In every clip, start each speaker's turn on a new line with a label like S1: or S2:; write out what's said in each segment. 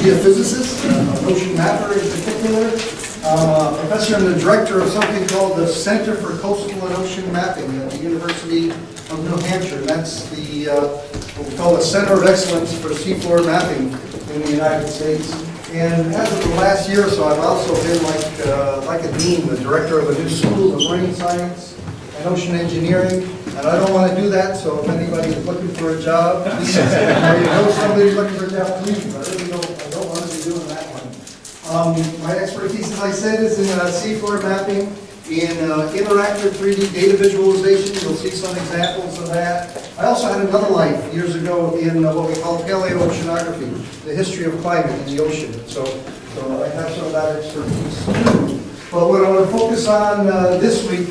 S1: geophysicist, uh, an ocean mapper in particular, uh, professor and the director of something called the Center for Coastal and Ocean Mapping at the University of New Hampshire. That's the, uh, what we call the Center of Excellence for Seafloor Mapping in the United States. And as of the last year or so, I've also been like, uh, like a dean, the director of a new school of marine science and ocean engineering. And I don't want to do that, so if anybody is looking for a job, or you know somebody's looking for a job, please, I really don't, I don't want to be doing that one. Um, My expertise, as I said, is in uh, seafloor mapping, in uh, interactive 3D data visualization. You'll see some examples of that. I also had another life years ago in uh, what we call paleoceanography, the history of climate in the ocean. So, so I have some of that expertise. But what I want to focus on uh, this week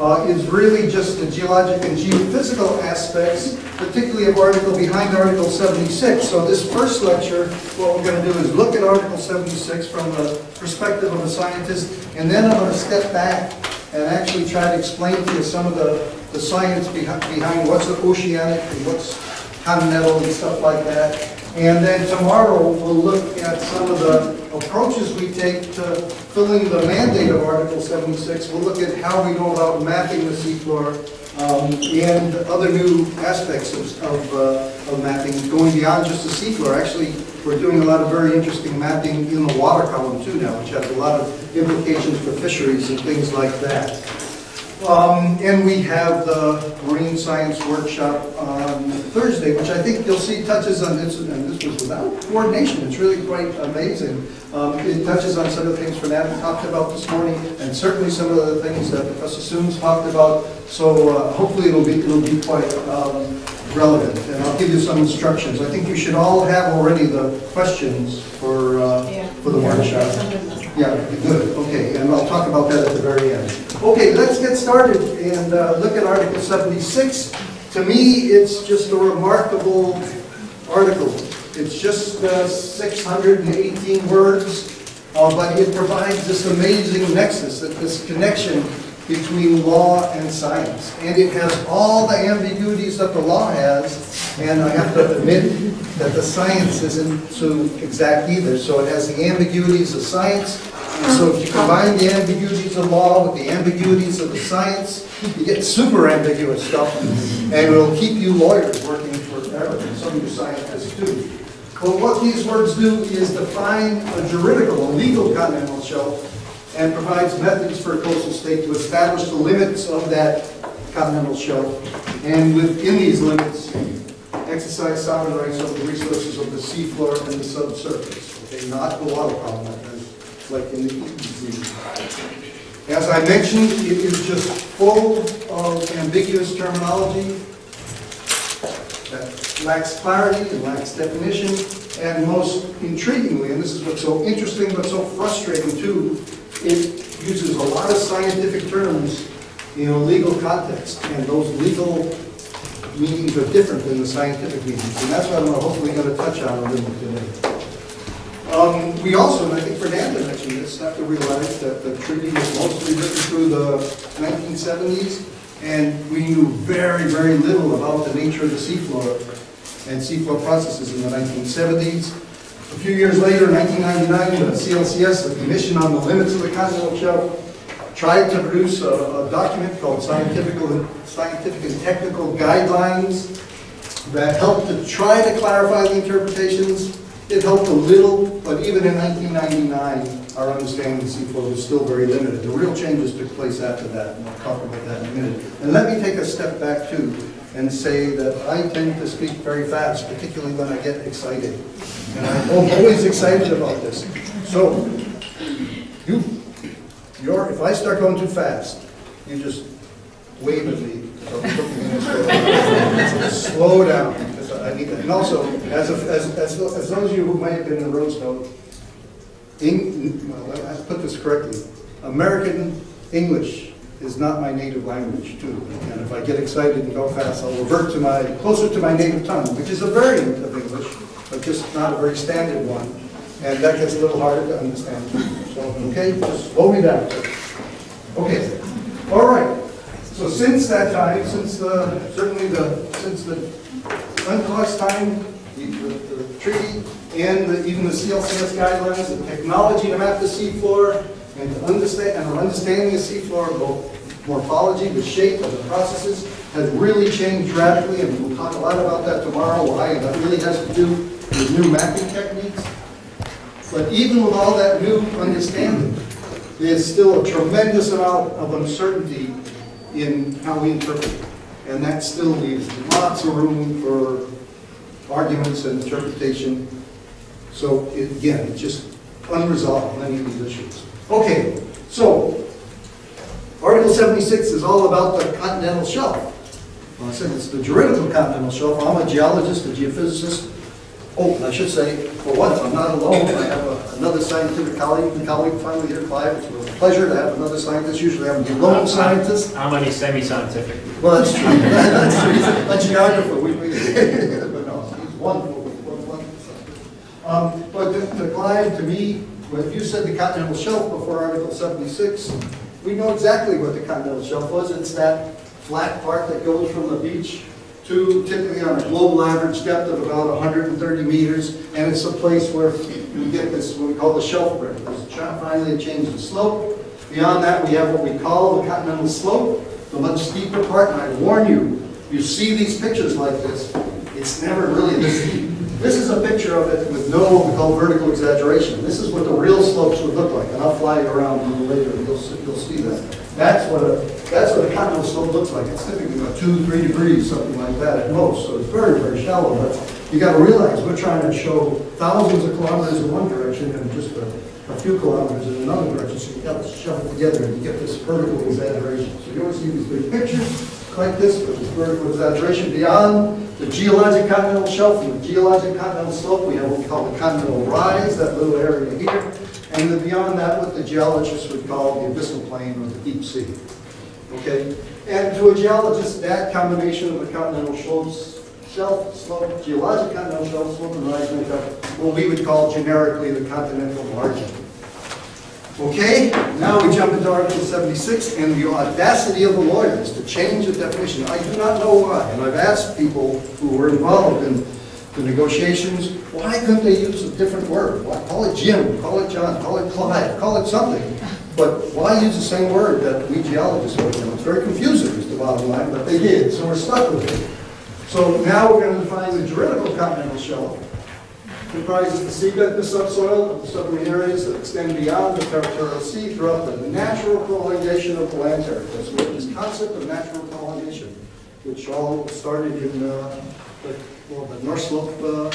S1: uh, is really just the geologic and geophysical aspects, particularly of Article, behind Article 76. So this first lecture, what we're going to do is look at Article 76 from the perspective of a scientist, and then I'm going to step back and actually try to explain to you some of the, the science behind, behind what's oceanic and what's continental and stuff like that. And then tomorrow, we'll look at some of the approaches we take to filling the mandate of Article 76. We'll look at how we go about mapping the seafloor um, and other new aspects of, of, uh, of mapping, going beyond just the seafloor. Actually, we're doing a lot of very interesting mapping in the water column too now, which has a lot of implications for fisheries and things like that. Um, and we have the Marine Science Workshop on Thursday, which I think you'll see touches on this, and this was without coordination. It's really quite amazing. Um, it touches on some of the things Fernando talked about this morning, and certainly some of the things that Professor Sooms talked about. So uh, hopefully it'll be it'll be quite um, relevant, and I'll give you some instructions. I think you should all have already the questions for uh,
S2: Yeah.
S1: for the workshop. Yeah, good, okay, and I'll talk about that at the very end. Okay, let's get started and uh, look at Article 76. To me, it's just a remarkable article. It's just uh, 618 words, uh, but it provides this amazing nexus, this connection between law and science. And it has all the ambiguities that the law has, and I have to admit that the science isn't so exact either. So it has the ambiguities of science, so if you combine the ambiguities of law with the ambiguities of the science, you get super ambiguous stuff, and it'll keep you lawyers working forever, and some of you scientists too. But what these words do is define a juridical, a legal continental shelf, and provides methods for a coastal state to establish the limits of that continental shelf, and within these limits, exercise sovereign rights over the resources of the seafloor and the subsurface. Okay, not the water as like in the. As I mentioned, it is just full of ambiguous terminology that lacks clarity and lacks definition, and most intriguingly, and this is what's so interesting but so frustrating too, it uses a lot of scientific terms in a legal context, and those legal meanings are different than the scientific meanings, and that's what I'm hopefully going to touch on a little bit today. Um, we also, and I think Fernando mentioned this, have to realize that the treaty was mostly written through the 1970s, and we knew very, very little about the nature of the seafloor and seafloor processes in the 1970s. A few years later, in 1999, the CLCS, the Commission on the Limits of the Continental Shelf, tried to produce a, a document called Scientific, and, Scientific and Technical Guidelines that helped to try to clarify the interpretations. It helped a little, but even in 1999, our understanding of seafloor was still very limited. The real changes took place after that, and I'll talk about that in a minute. And let me take a step back too, and say that I tend to speak very fast, particularly when I get excited. And I'm always excited about this. So, you, you're, if I start going too fast, you just wave at me. Slow down, And also, as, a- as, as as those of you who may have been in know, Eng, well, I put this correctly, American English is not my native language too. And if I get excited and go fast, I'll revert to my, closer to my native tongue, which is a variant of English, but just not a very standard one. And that gets a little harder to understand. So, okay, just slow me down. Okay, all right. So since that time, since the, certainly the, since the UNCLOS time, the, the the treaty and the- even the CLCS guidelines, the technology to map the seafloor, and understand, and our understanding of seafloor, both morphology, the shape of the processes, has really changed radically, and we'll talk a lot about that tomorrow, why, that really has to do with new mapping techniques. But even with all that new understanding, there's still a tremendous amount of uncertainty in how we interpret it. And that still leaves lots of room for arguments and interpretation. So it- again, it's just unresolved, many of these issues. Okay, so Article 76 is all about the continental shelf. Well, I said it's the juridical continental shelf. I'm a geologist, a geophysicist. Oh, I should say, for once, I'm not alone. I have a- another scientific colleague, and colleague finally here, Clive. A pleasure to have another scientist. Usually I'm the lone scientist.
S3: How many semi-scientific?
S1: Well, that's true. That's true. He's a- a geographer. We, we, but no, he's wonderful. He's one- wonderful. Um, but to, to Clive, to me, when you said the continental shelf before Article seventy-six, we know exactly what the continental shelf was. It's that flat part that goes from the beach to typically on a global average depth of about hundred and thirty meters, and it's a place where we get this, what we call the shelf break. There's Finally, it changes the slope. Beyond that, we have what we call the continental slope, the much steeper part, and I warn you, you see these pictures like this, it's never really this steep. This is a picture of it with no what we call vertical exaggeration. This is what the real slopes would look like, and I'll fly you around a little later, and you'll, see- you'll see that. That's what a, that's what a continental slope looks like. It's typically about two, three degrees, something like that at most, so it's very, very shallow. But you gotta realize, we're trying to show thousands of kilometers in one direction and just a few kilometers in another direction, so you gotta shove it together and you get this vertical exaggeration. So you always see these big pictures like this, with this vertical exaggeration. Beyond the geologic continental shelf and the geologic continental slope, we have what we call the continental rise, that little area here. And then beyond that, what the geologists would call the abyssal plain or the deep sea. Okay? And to a geologist, that combination of the continental slopes, shelf, slope, geologic continental shelf, slope, and rise make up what we would call generically the continental margin. Okay, now we jump into Article 76, and the audacity of the lawyers to change the definition. I do not know why, and I've asked people who were involved in the negotiations, why couldn't they use a different word? Why call it Jim, call it John, call it Clyde, call it something? But why use the same word that we geologists work in? It's very confusing, is the bottom line, but they did, so we're stuck with it. So now we're going to define the juridical continental shelf, comprises the seabed, the subsoil, and the submarine areas that extend beyond the territorial sea throughout the natural prolongation of the land territory. So this concept of natural prolongation, which all started in uh, the, well, the North Slope, uh,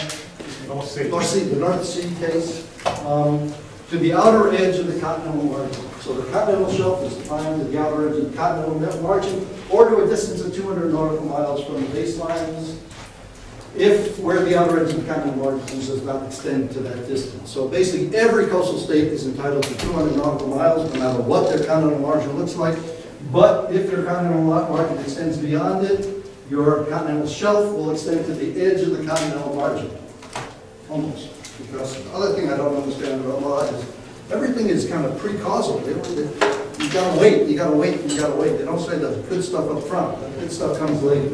S3: North Sea.
S1: North Sea, the North Sea case, um, to the outer edge of the continental margin. So the continental shelf is defined to the outer edge of the continental margin, or to a distance of 200 nautical miles from the baselines, if where the outer edge of the continental margin does not extend to that distance. So basically, every coastal state is entitled to 200 nautical miles, no matter what their continental margin looks like. But if your continental margin extends beyond it, your continental shelf will extend to the edge of the continental margin. Almost. Because the other thing I don't understand about law is, everything is kind of pre-causal. You gotta wait, you gotta wait, you gotta wait. They don't say the good stuff up front, the good stuff comes later.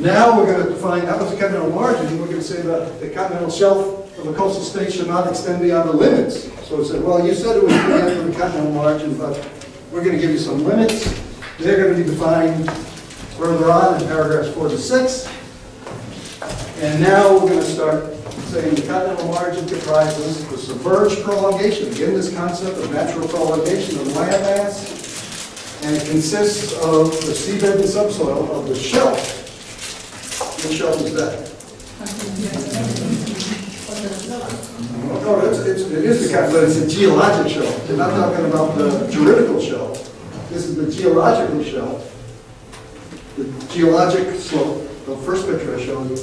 S1: Now we're gonna define, that was the continental margin, we're gonna say that the continental shelf of a coastal state should not extend beyond the limits. So it said, well, you said it was the end of the continental margin, but we're gonna give you some limits. They're gonna be defined further on in paragraphs four to six. And now we're gonna start saying the continental margin comprises the submerged prolongation, again, this concept of natural prolongation of landmass, and it consists of the seabed and subsoil of the shelf. Shelf is that? No, it's, it's, it is the kind, but it's a geologic shelf. We're not talking about the juridical shelf. This is the geological shelf. The geologic slope, the first picture I showed you,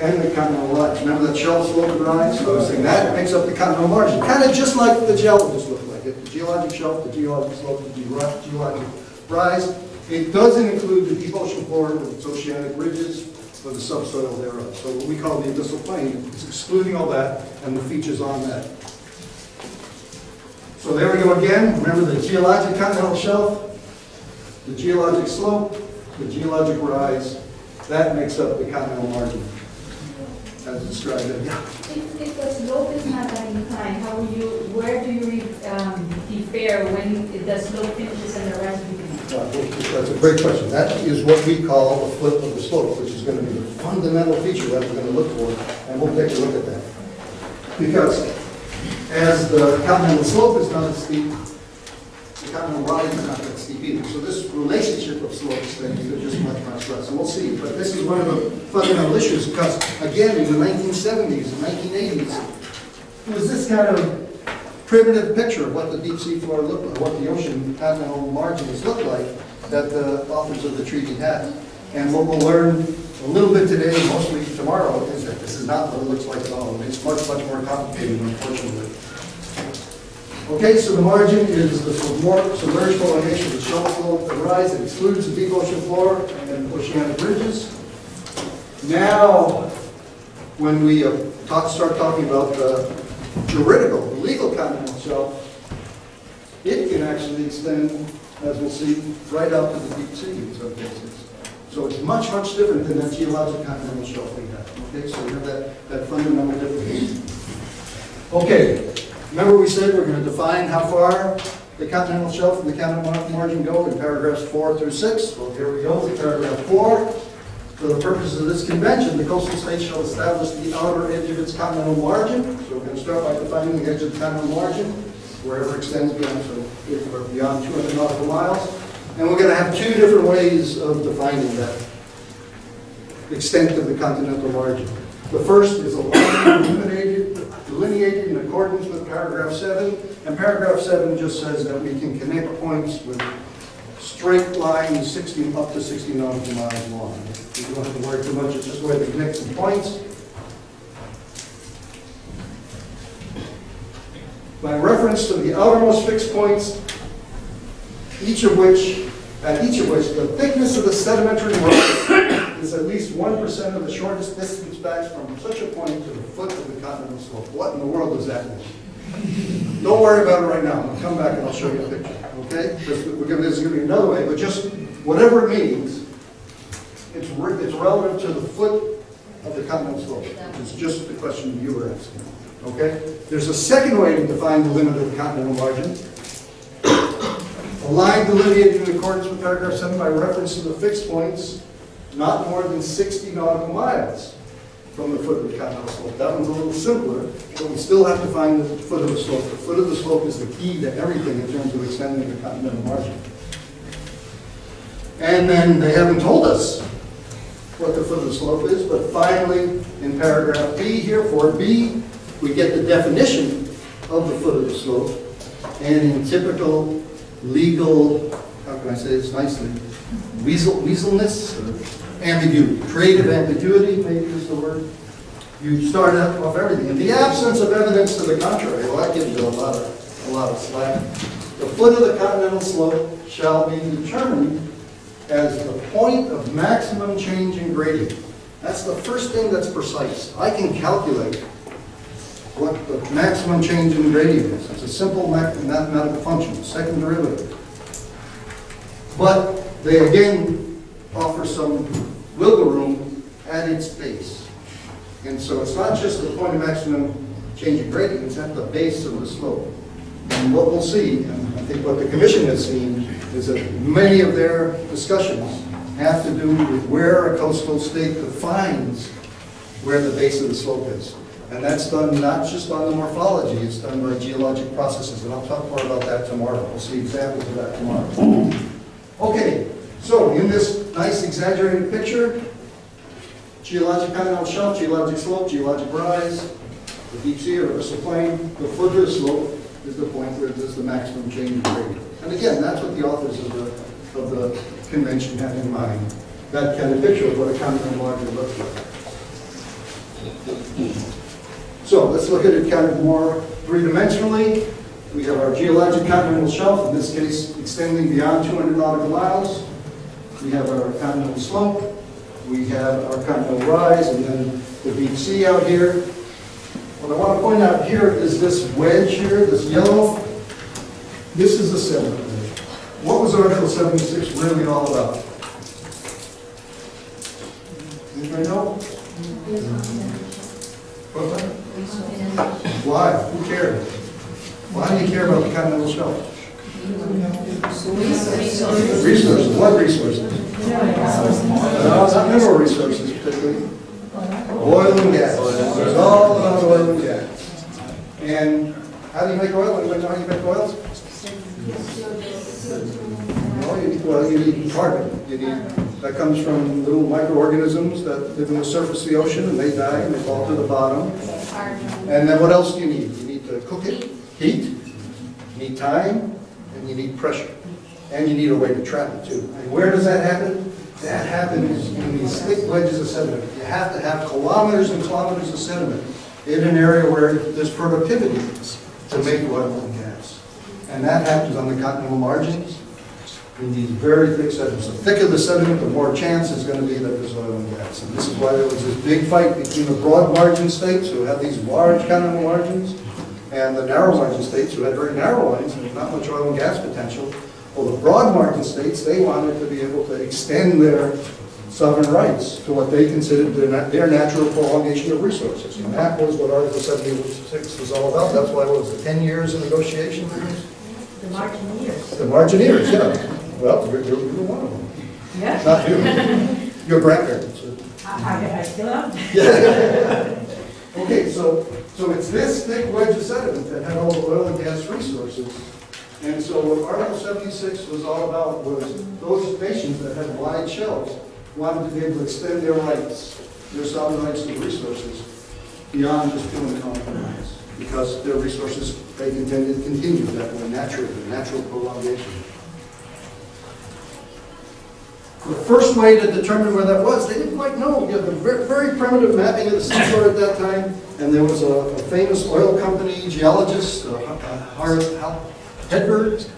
S1: and the continental rise. Remember that shelf slope and rise? So that makes up the continental margin, kind of just like the geologists look like it. The geologic shelf, the geologic slope, the geo- geologic rise. It doesn't include the deep ocean floor with oceanic ridges or the subsoil thereof. So what we call the abyssal plain is excluding all that and the features on that. So there we go again. Remember the geologic continental shelf, the geologic slope, the geologic rise. That makes up the continental margin as described there. Yeah.
S4: If, if the slope is not that inclined, how will you, where do you um, defer when the slope finishes and the rise begins?
S1: Uh, That's a great question. That is what we call the flip of the slope, which is going to be the fundamental feature that we're going to look for, and we'll take a look at that. Because as the continental slope is not as steep, the continental rise is not that steep either. So this relationship of slopes then is just much, much less, and we'll see. But this is one of the fundamental issues, because again, in the 1970s and 1980s, it was this kind of primitive picture of what the deep sea floor looked like, what the ocean continental margins looked like that the authors of the treaty had. And what we'll learn a little bit today, mostly tomorrow, is that this is not what it looks like at all. It's much, much more complicated, unfortunately. Okay, so the margin is the submer- submerged elevation of the shelf slope that rise. It excludes the deep ocean floor and oceanic ridges. Now, when we uh, talk, start talking about the juridical, the legal continental shelf, it can actually extend, as we'll see, right out to the deep sea. So it's much, much different than that geologic continental shelf we have. Okay, so we have that, that fundamental difference. Okay, remember we said we're going to define how far the continental shelf and the continental margin go in paragraphs four through six? Well, here we go, paragraph four. For the purposes of this convention, the coastal state shall establish the outer edge of its continental margin. So we're going to start by defining the edge of the continental margin, wherever it extends beyond, so if we're beyond 200 nautical miles. And we're going to have two different ways of defining that extent of the continental margin. The first is a line delineated, in accordance with paragraph seven. And paragraph seven just says that we can connect points with straight lines 60, up to 60 nautical miles long. You don't have to worry too much, it's just where they connect some points. By reference to the outermost fixed points, each of which, at each of which, the thickness of the sedimentary rock is at least 1% of the shortest distance back from such a point to the foot of the continental slope. What in the world does that mean? Don't worry about it right now, I'll come back and I'll show you a picture, okay? Because we're gonna, there's gonna be another way, but just whatever it means, it's, re- it's relative to the foot of the continental slope. It's just the question you were asking, okay? There's a second way to define the limit of the continental margin. A line delineated in accordance with paragraph seven by reference to the fixed points, not more than 60 nautical miles from the foot of the continental slope. That one's a little simpler, but we still have to find the foot of the slope. The foot of the slope is the key to everything in terms of extending the continental margin. And then they haven't told us what the foot of the slope is, but finally, in paragraph B here, for B, we get the definition of the foot of the slope. And in typical legal, how can I say this nicely, weasel, weaselness, ambiguity, creative ambiguity, maybe is the word. You start out off everything. In the absence of evidence to the contrary, well, that gives you a lot of, a lot of slack. The foot of the continental slope shall be determined as the point of maximum change in gradient. That's the first thing that's precise. I can calculate what the maximum change in gradient is. It's a simple mathematical function, second derivative. But they again offer some wiggle room at its base. And so it's not just the point of maximum change in gradient, it's at the base of the slope. And what we'll see, and I think what the commission has seen, is that many of their discussions have to do with where a coastal state defines where the base of the slope is. And that's done not just on the morphology, it's done by geologic processes, and I'll talk more about that tomorrow. We'll see examples of that tomorrow. Okay, so in this nice exaggerated picture, geologic continental shelf, geologic slope, geologic rise, the deep sea or abyssal plain, the the slope is the point where there's the maximum change gradient. And again, that's what the authors of the, of the convention had in mind, that kind of picture of what a continental margin looks like. So let's look at it kind of more three-dimensionally. We have our geologic continental shelf, in this case extending beyond 200 nautical miles. We have our continental slope. We have our continental rise, and then the deep sea out here. What I want to point out here is this wedge here, this yellow. This is the sediment. What was Article 76 really all about? Anybody know? What's that? Why? Who cares? Why do you care about the continental shelf? Resources, what resources? No, not mineral resources particularly. Oil and gas. It's all about oil and gas. And how do you make oil? Anybody know how you make oil? No, you well, you need carbon. You need, that comes from little microorganisms that live in the surface of the ocean and they die and they fall to the bottom. And then what else do you need? You need to cook it, heat, you need time, and you need pressure. And you need a way to trap it too. And where does that happen? That happens in these thick wedges of sediment. You have to have kilometers and kilometers of sediment in an area where there's productivity to make oil and gas. And that happens on the continental margins in these very thick sediments. The thicker the sediment, the more chance is going to be that there's oil and gas. And this is why there was this big fight between the broad margin states who had these large continental margins and the narrow margin states who had very narrow lines and not much oil and gas potential. Well, the broad margin states, they wanted to be able to extend their sovereign rights to what they considered their, their natural prolongation of resources. And that was what Article 76 was all about. That's why it was the 10 years of negotiation.
S4: The Martineers.
S1: The Margineers, yeah. Well, you're, you're you're one of them.
S4: Yeah.
S1: Not you. Your grandparents.
S4: I, I still am.
S1: Okay, so, so it's this thick wedge of sediment that had all the oil and gas resources. And so what Article 76 was all about was those nations that had wide shelves wanted to be able to extend their rights, their sovereign rights to resources beyond just killing compromise. Because their resources, they contended, continued that way naturally, natural prolongation. The first way to determine where that was, they didn't quite know. You had the ver- very primitive mapping of the seafloor at that time, and there was a a famous oil company geologist, uh, uh, Hedberg,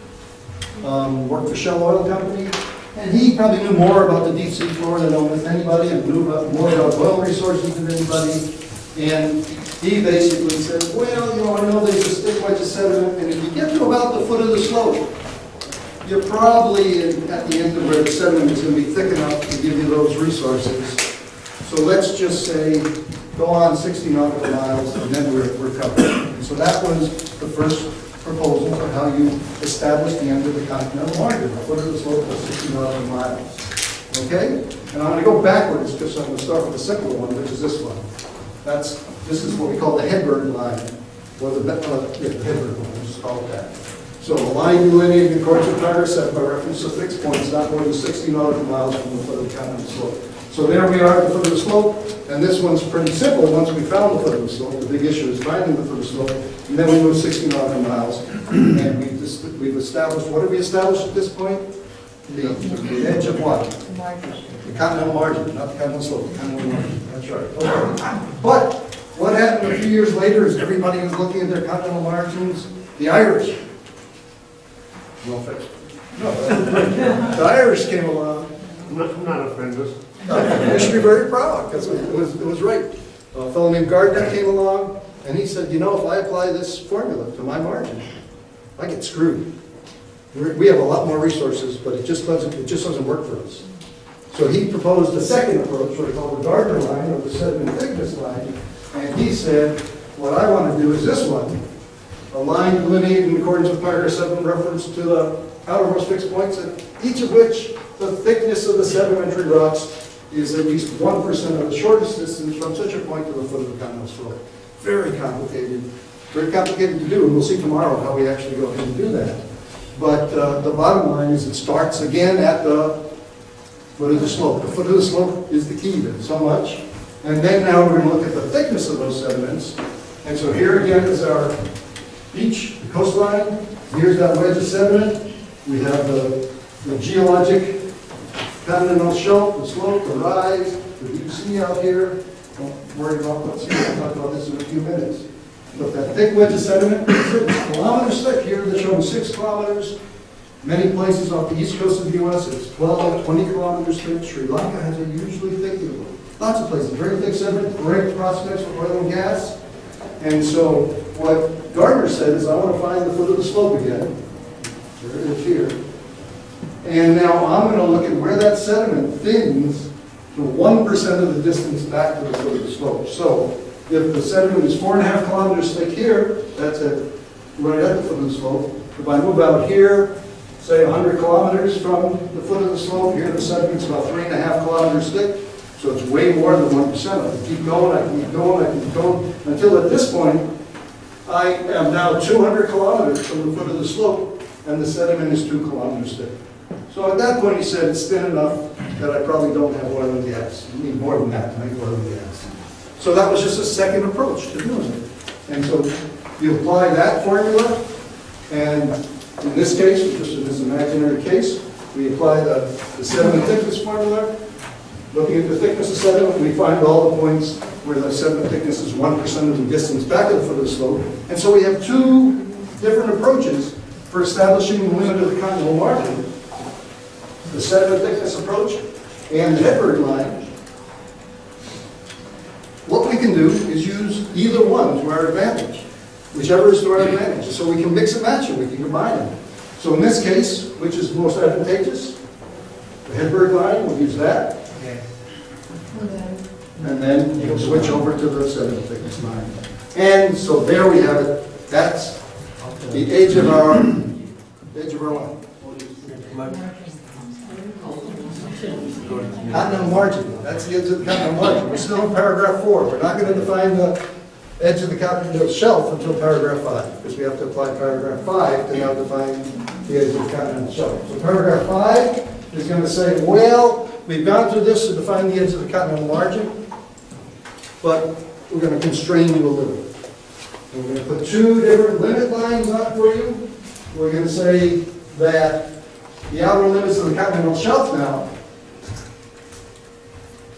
S1: um, worked for Shell Oil Company, and he probably knew more about the deep sea floor than almost anybody, and knew about- more about oil resources than anybody. And he basically said, well, you know, I know there's this thick wedge of sediment, and if you get to about the foot of the slope, you're probably in- at the end of where the sediment is going to be thick enough to give you those resources. So let's just say, go on 60 nautical miles, and then we're, we're covered. And So that was the first proposal for how you establish the end of the continental margin, a foot of the slope of 60 nautical miles. Okay? And I'm going to go backwards, because I'm going to start with the simpler one, which is this one. That's, this is what we call the Hedberg line, or the, uh, yeah, the line, just call it that. So a line delineating the course of progress set by reference to fixed points not more than 60 nautical miles from the foot of the continental slope. So there we are at the foot of the slope, and this one's pretty simple. Once we found the foot of the slope, the big issue is finding the foot of the slope, and then we move 60 nautical miles. And we've, just- we've established, what have we established at this point? The, the edge of what? The continental margin, not the continental slope, the continental margin, that's right. Okay. But what happened a few years later is everybody was looking at their continental margins, the Irish. No offense. No, the Irish came along,
S5: I'm not, I'm not offended.
S1: they should be very proud, because it was, it was right. A fellow named Gardiner came along, and he said, you know, if I apply this formula to my margin, I get screwed. We're- We have a lot more resources, but it just doesn't, it just doesn't work for us. So he proposed a second approach, what he called the Gardiner line, or the sediment thickness line, and he said, what I want to do is this one, a line delineated in accordance with paragraph seven, reference to the outermost fixed points, and each of which the thickness of the sedimentary rocks is at least one percent of the shortest distance from such a point to the foot of the continental slope. Very complicated, very complicated to do, and we'll see tomorrow how we actually go ahead and do that. But uh, the bottom line is it starts again at the foot of the slope. The foot of the slope is the key then, so much. And then now we're going to look at the thickness of those sediments. And so here again is our beach, the coastline. Here's that wedge of sediment. We have the the geologic continental shelf, the slope, the rise, the deep sea out here. Don't worry about what's here, I'll talk about this in a few minutes. But that thick wedge of sediment, it's kilometers thick here, they're showing six kilometers. Many places off the east coast of the US, it's 12, 20 kilometers thick. Sri Lanka has a usually thick, lots of places, very thick sediment, great prospects for oil and gas. And so what Gardiner said is, I want to find the foot of the slope again. There it is here. And now I'm going to look at where that sediment thins to 1% of the distance back to the foot of the slope. So if the sediment is four and a half kilometers thick here, that's it, right at the foot of the slope. If I move out here, say 100 kilometers from the foot of the slope, here the sediment's about three and a half kilometers thick, so it's way more than 1%. I can keep going, I can keep going, I can keep going, until at this point, I am now 200 kilometers from the foot of the slope, and the sediment is two kilometers thick. So at that point, he said, it's thin enough that I probably don't have oil and gas. I need more than that to make oil and gas. So that was just a second approach to doing it. And so you apply that formula, and in this case, just in this imaginary case, we apply the the sediment thickness formula. Looking at the thickness of sediment, we find all the points where the sediment thickness is 1% of the distance back to the foot of the slope. And so we have two different approaches for establishing the limit of the continental margin. The sediment thickness approach and the Hedberg line. What we can do is use either one to our advantage, whichever is to our advantage. So we can mix and match it, we can combine them. So in this case, which is most advantageous? The Hedberg line, we'll use that. And then you'll switch over to the sediment thickness line. And so there we have it. That's the edge of our, edge of our line. Continental margin, that's the edge of the continental margin. We're still in paragraph four. We're not going to define the edge of the continental shelf until paragraph five, because we have to apply paragraph five to now define the edge of the continental shelf. So paragraph five is going to say, well, we've gone through this to define the edge of the continental margin, but we're going to constrain you a little. And We're going to put two different limit lines up for you. We're going to say that the outer limits of the continental shelf now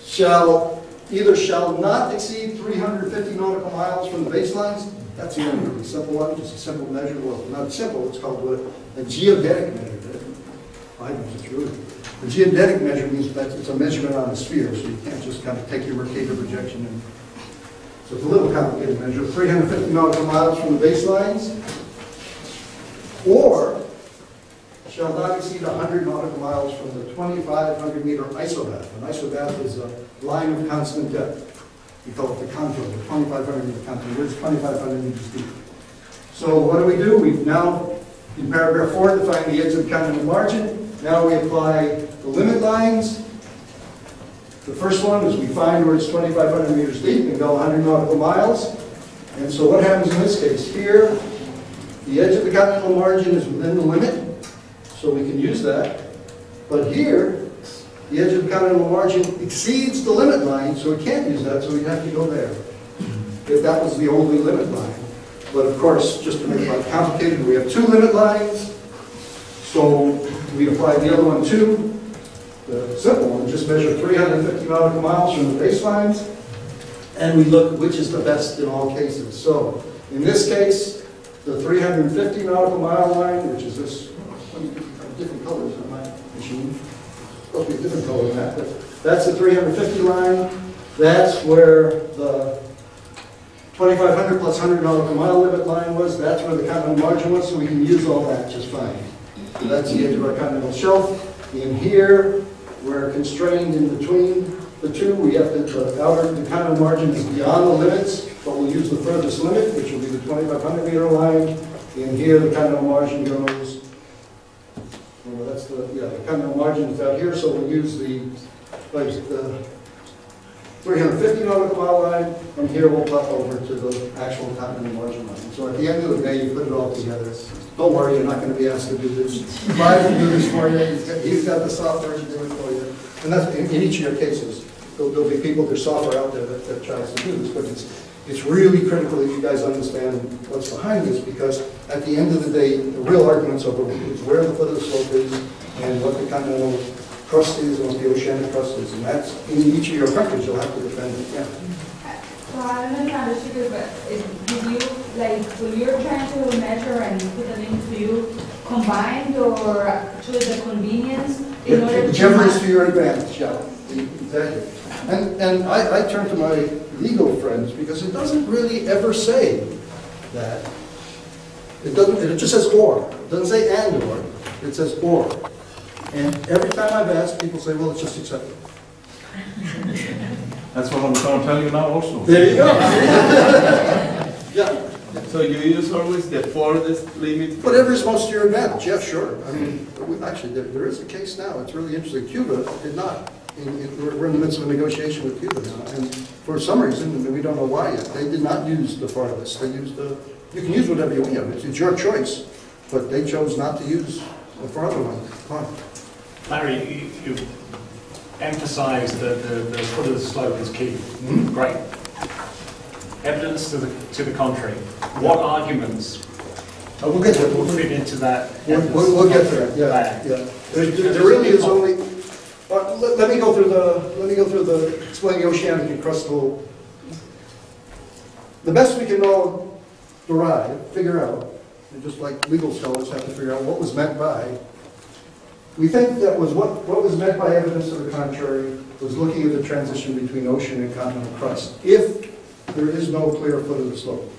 S1: shall, either shall not exceed 350 nautical miles from the baselines. That's the only really simple one, just a simple measure. Well, not simple, it's called what, a geodetic measure. I think it's really, a geodetic measure means that it's a measurement on a sphere, so you can't just kind of take your Mercator projection and, so it's a little complicated measure, 350 nautical miles from the baselines. Or shall not exceed 100 nautical miles from the 2,500 meter isobath. An isobath is a line of constant depth. We call it the contour, the 2,500 meter contour. Where's 2,500 meters deep? So what do we do? We've now, in paragraph four, defined the edge of the continental margin. Now we apply the limit lines. The first one is we find where it's 2,500 meters deep and go 100 nautical miles. And so what happens in this case? Here, the edge of the continental margin is within the limit, so we can use that. But here, the edge of the continental margin exceeds the limit line, so we can't use that, so we'd have to go there. If that was the only limit line. But of course, just to make life complicated, we have two limit lines, so we apply the other one too. The simple one, just measure 350 nautical miles from the baselines, and we look which is the best in all cases. So in this case, the 350 nautical mile line, which is this, different colors on my machine, supposed to be a different color than that, but that's the 350 line. That's where the 2,500 plus 100 nautical mile limit line was. That's where the continental margin was, so we can use all that just fine. So that's the edge of our continental shelf. In here, we're constrained in between the two. We have to, the outer, the continental margin is beyond the limits, but we'll use the furthest limit, which will be the 2,500 meter line. And here, the continental margin goes, well, that's the, yeah, the continental margin is out here, so we'll use the, like, the 350 nautical mile line, and here we'll pop over to the actual continental margin line. So at the end of the day, you put it all together. Don't worry, you're not gonna be asked to do this. Clive will do this for you, he's got, he's got the software to do it for you. And that's, in, in each of your cases, there'll, there'll be people, there's software out there that, that tries to do this, but it's, it's really critical that you guys understand what's behind this, because at the end of the day, the real arguments over is where the foot of the slope is, and what the continental crust is, and what the oceanic crust is, and that's, in each of your countries, you'll have to defend it, yeah.
S4: So I don't know if I understood it, but did you, like, when you're trying to measure and put them into you, combined or to the convenience in order to?
S1: Whichever is to your advantage, yeah, exactly. And, and I, I turn to my legal friends, because it doesn't really ever say that. It doesn't, it just says or, it doesn't say and or, it says or. And every time I've asked, people say, well, it's just accepted.
S6: That's what I'm trying to tell you now also.
S1: There you go. Yeah,
S7: So you use always the furthest limit?
S1: Whatever is most to your advantage, yeah, sure. I mean, actually, there, there is a case now, it's really interesting. Cuba did not. In- in- We're we're in the midst of a negotiation with Cuba now, and for some reason, and we don't know why yet, they did not use the farthest. They used the, you can use whatever you want, it's it's your choice, but they chose not to use the farther one. Fine.
S3: Larry, you- you emphasised that the, the foot of the slope is key. Mm-hmm. Great. Evidence to the, to the contrary. What arguments
S1: Uh, We'll get there.
S3: would fit into that?
S1: We'll, we'll we'll get there, yeah, yeah. There there really is only, uh, let, let me go through the, let me go through the, explain the oceanic and crustal. The best we can all derive, figure out, and just like legal scholars have to figure out what was meant by, we think that was what, what was meant by evidence to the contrary was looking at the transition between ocean and continental crust. If there is no clear foot of the slope.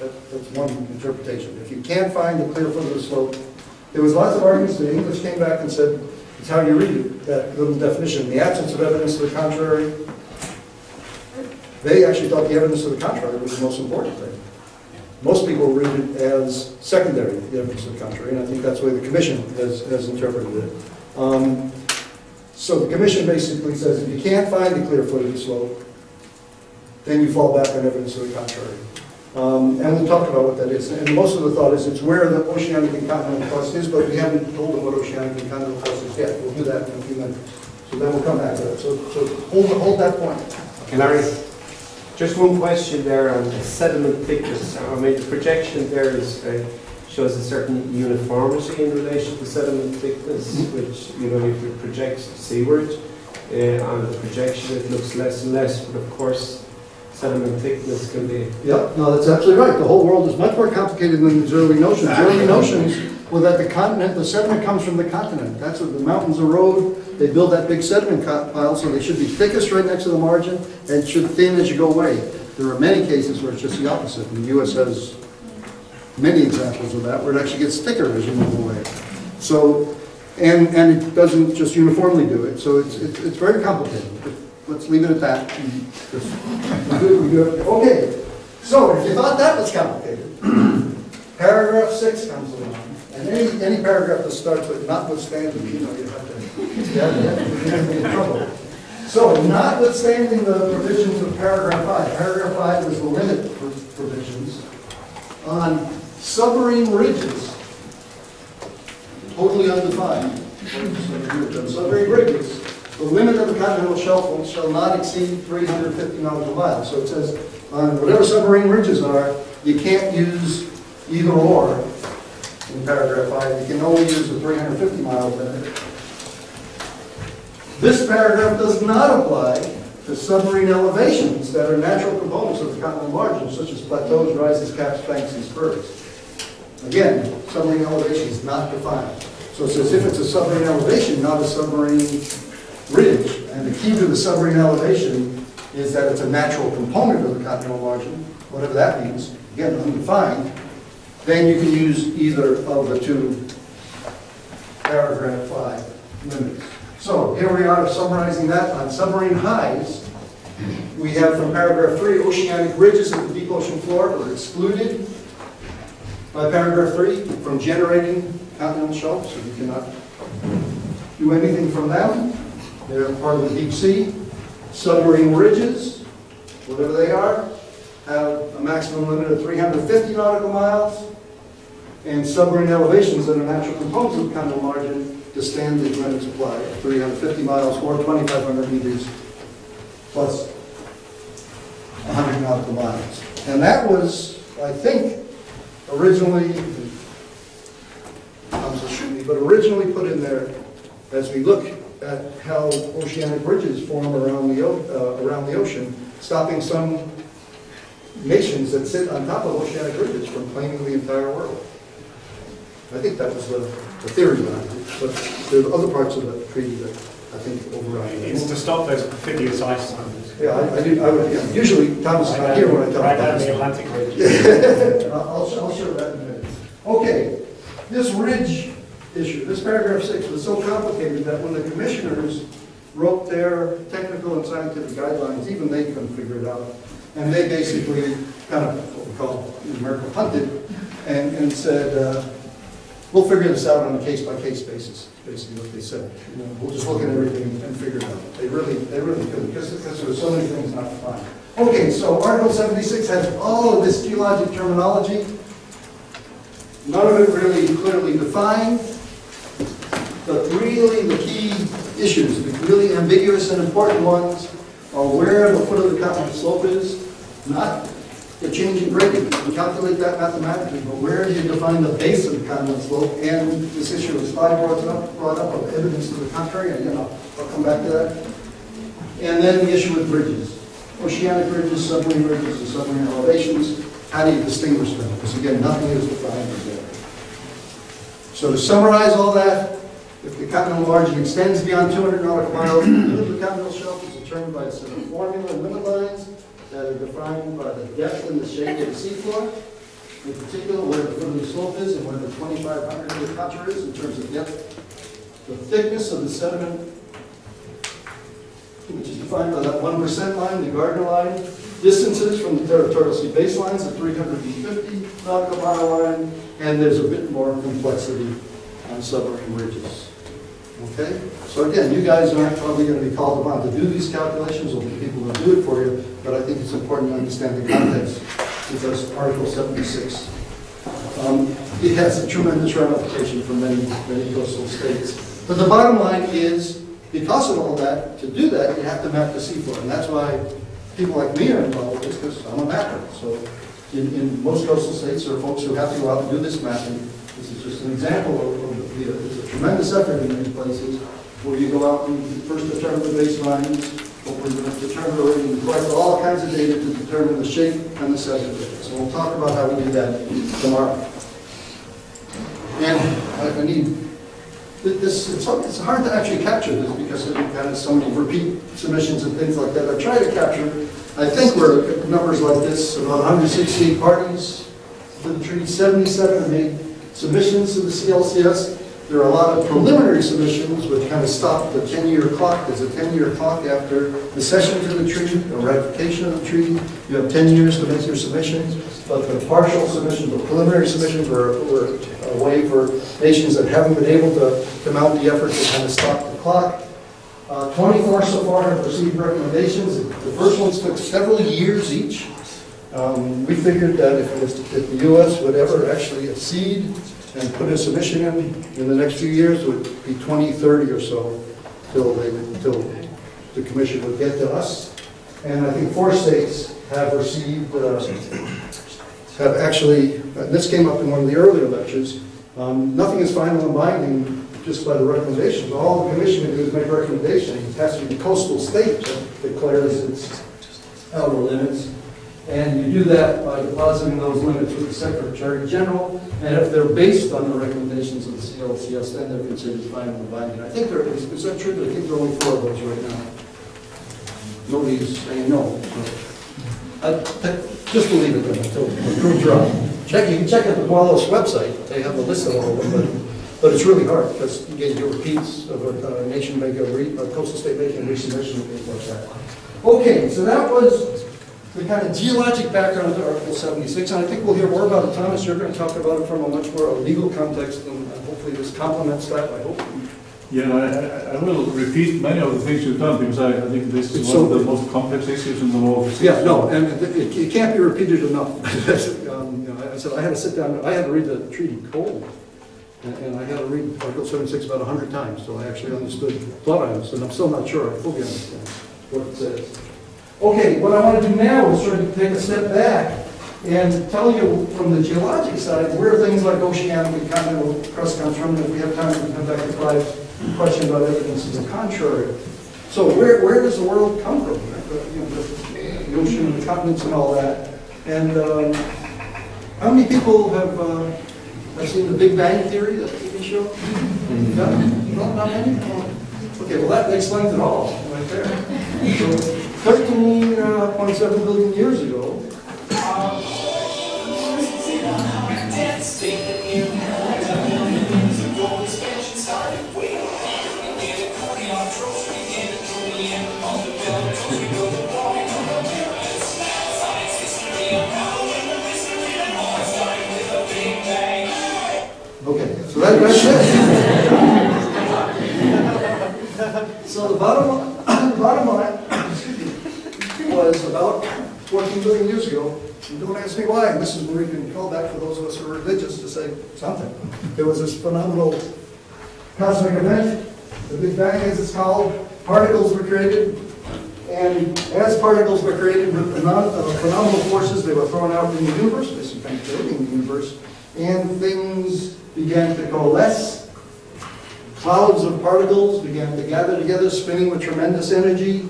S1: That- That's one interpretation. If you can't find the clear foot of the slope, there was lots of arguments, the English came back and said, it's how you read it, that little definition. In the absence of evidence to the contrary, they actually thought the evidence to the contrary was the most important thing. Most people read it as secondary, the evidence to the contrary, and I think that's the way the commission has, has interpreted it. Um, So the commission basically says, if you can't find the clear foot of the slope, then you fall back on evidence to the contrary. Um, And we'll talk about what that is. And most of the thought is it's where the oceanic and continental crust is, but we haven't told them what oceanic and continental crust is yet. We'll do that in a few minutes. So then we'll come back to that. So, so hold, hold that point.
S8: Okay, Larry, just one question there on the sediment thickness. I mean, the projection there is, uh, shows a certain uniformity in relation to sediment thickness, which, you know, if you project seaward, uh, on the projection, it looks less and less, but of course, sediment thickness can be,
S1: Yep, no, that's absolutely right. The whole world is much more complicated than these early notions. The Early notions were that the continent, the sediment comes from the continent. That's what the mountains erode. They build that big sediment pile, so they should be thickest right next to the margin and should thin as you go away. There are many cases where it's just the opposite. And the U.S. has many examples of that, where it actually gets thicker as you move away. So, and, and it doesn't just uniformly do it, so it's, it's it's very complicated. Let's leave it at that. Okay, so if you thought that was complicated, paragraph six comes along, and any, any paragraph that starts with notwithstanding, you know, you have to, be in trouble. So notwithstanding the provisions of paragraph five, paragraph five is the limit for provisions on submarine ridges, totally undefined. Submarine ridges, the limit of the continental shelf shall not exceed 350 nautical miles. So it says, on whatever submarine ridges are, you can't use either or in paragraph five. You can only use the 350 mile limit. This paragraph does not apply to submarine elevations that are natural components of the continental margin, such as plateaus, rises, caps, banks, and spurs. Again, submarine elevation is not defined. So it says if it's a submarine elevation, not a submarine ridge, and the key to the submarine elevation is that it's a natural component of the continental margin, whatever that means, again, undefined, then you can use either of the two paragraph five limits. So here we are summarizing that on submarine highs. We have from paragraph three, oceanic ridges of the deep ocean floor are excluded by paragraph three from generating continental shelves, so you cannot do anything from them. They're part of the deep sea. Submarine ridges, whatever they are, have a maximum limit of 350 nautical miles. And submarine elevations that are natural components of the continental margin, to stand the limits apply, 350 miles or 2,500 meters plus 100 nautical miles. And that was, I think, originally, council shoot me, but originally put in there as we look at how oceanic ridges form around the, uh, around the ocean, stopping some nations that sit on top of oceanic ridges from claiming the entire world. I think that was the, the theory behind it, but there are other parts of the treaty that I think override it.
S3: It's to stop those perfidious icelanders.
S1: Yeah, I, I do, I would, yeah, usually Thomas is not here when I talk
S3: Right down
S1: him.
S3: the Atlantic Ridge.
S1: I'll I'll show that in a minute. Okay, this ridge issue, this paragraph six was so complicated that when the commissioners wrote their technical and scientific guidelines, even they couldn't figure it out. And they basically kind of, what we call in America, punted and, and said, uh, we'll figure this out on a case-by-case basis, basically what they said. You know, We'll just look at everything and figure it out. They really, they really couldn't, because there were so many things not defined. Okay, so Article 76 has all of this geologic terminology. None of it really clearly defined. But really, the key issues, the really ambiguous and important ones, are where the foot of the continental slope is, not the change in grade, you can calculate that mathematically, but where do you define the base of the continental slope? And this issue was Clive brought up, brought up of evidence to the contrary, and, you know, I'll come back to that. And then the issue with bridges, oceanic bridges, submarine bridges, and submarine elevations, how do you distinguish them? Because again, nothing is defined there. So to summarize all that, if the continental margin extends beyond 200 nautical miles, the limit of the continental shelf is determined by a set of formula and limit lines that are defined by the depth and the shape of the seafloor, in particular where the foot slope is and where the 2,500 meter contour is in terms of depth, the thickness of the sediment, which is defined by that 1% line, the Gardiner line, distances from the territorial sea baselines, the 350 nautical mile line, and there's a bit more complexity on submarine bridges. Okay? So again, you guys aren't probably going to be called upon to do these calculations, be people who do it for you, but I think it's important to understand the context, because Article 76, um, it has a tremendous ramification for many, many coastal states. But the bottom line is, because of all that, to do that, you have to map the seafloor, and that's why people like me are involved this, because I'm a mapper. So in, in most coastal states, there are folks who have to go out and do this mapping. This is just an example of, of the, there's a tremendous effort in these places where you go out and first determine the baselines, hopefully you're going to determine, and collect all kinds of data to determine the shape and the sediment. So we'll talk about how we do that tomorrow. And I, need, this, it's, hard- it's hard to actually capture this because it kind of so many repeat submissions and things like that. I try to capture, I think we're numbers like this, about 168 parties to the treaty, 77 have made submissions to the CLCS. There are a lot of preliminary submissions which kind of stop the 10-year clock. There's a 10-year clock after the session to the treaty, the ratification of the treaty. You have 10 years to make your submissions, but the partial submissions, the preliminary submissions were a way for nations that haven't been able to, to mount the effort to kind of stop the clock. Uh, 24 so far have received recommendations. The first ones took several years each. Um, We figured that if, if the U.S. would ever actually accede and put a submission in, in the next few years, it would be 2030 or so till they, till the commission would get to us. And I think four states have received, uh, have actually, uh, this came up in one of the earlier lectures, um, nothing is final and binding just by the recommendations. All the commission can do is make recommendations. It has to be the coastal state that declares its outer limits. And you do that by depositing those limits with the Secretary General, and if they're based on the recommendations of the CLCS, then they're considered final binding. I think there is, is that true? I think there are only four of those right now. Nobody's saying no. so. Uh, Just believe it until proof's right. Check, you can check out the DOALOS website, they have a list of all of them, but, but it's really hard, because you get your repeats of a, a nation make a re, a coastal state making a resubmission and things like that. Okay, so that was the kind of geologic background to Article 76, and I think we'll hear more about it. Thomas, you're going to talk about it from a much more legal context, and hopefully this complements that, I hope.
S6: Yeah, I, I- will repeat many of the things you've done, because I, I think this
S1: It's
S6: is one of the most complex issues in the law. of
S1: Yeah, no, and it, it- it can't be repeated enough. Um, you know, I said, I had to sit down, I had to read the treaty cold, and, and I had to read Article 76 about 100 times, so I actually understood, thought I understood, I'm still not sure I fully understand what it says. Okay, what I want to do now is sort of take a step back and tell you from the geologic side where things like oceanic and continental crust comes from, and if we have time, we can come back to Clive's question about evidence to the contrary. So where, where does the world come from? The, you know, the- the ocean and the continents and all that. And um, how many people have, uh, have seen the Big Bang Theory, that TV show? No? Not not many? Oh. Okay, well, that explains it all, right there. So 13.7 uh, billion years ago, So the bottom was about 14 billion years ago, and don't ask me why, and this is where you can call back for those of us who are religious to say something. There was this phenomenal cosmic event, the Big Bang as it's called, particles were created, and as particles were created with phenom- phenomenal forces, they were thrown out in the universe, there's some kind of in the universe, and things began to coalesce. Clouds of particles began to gather together, spinning with tremendous energy.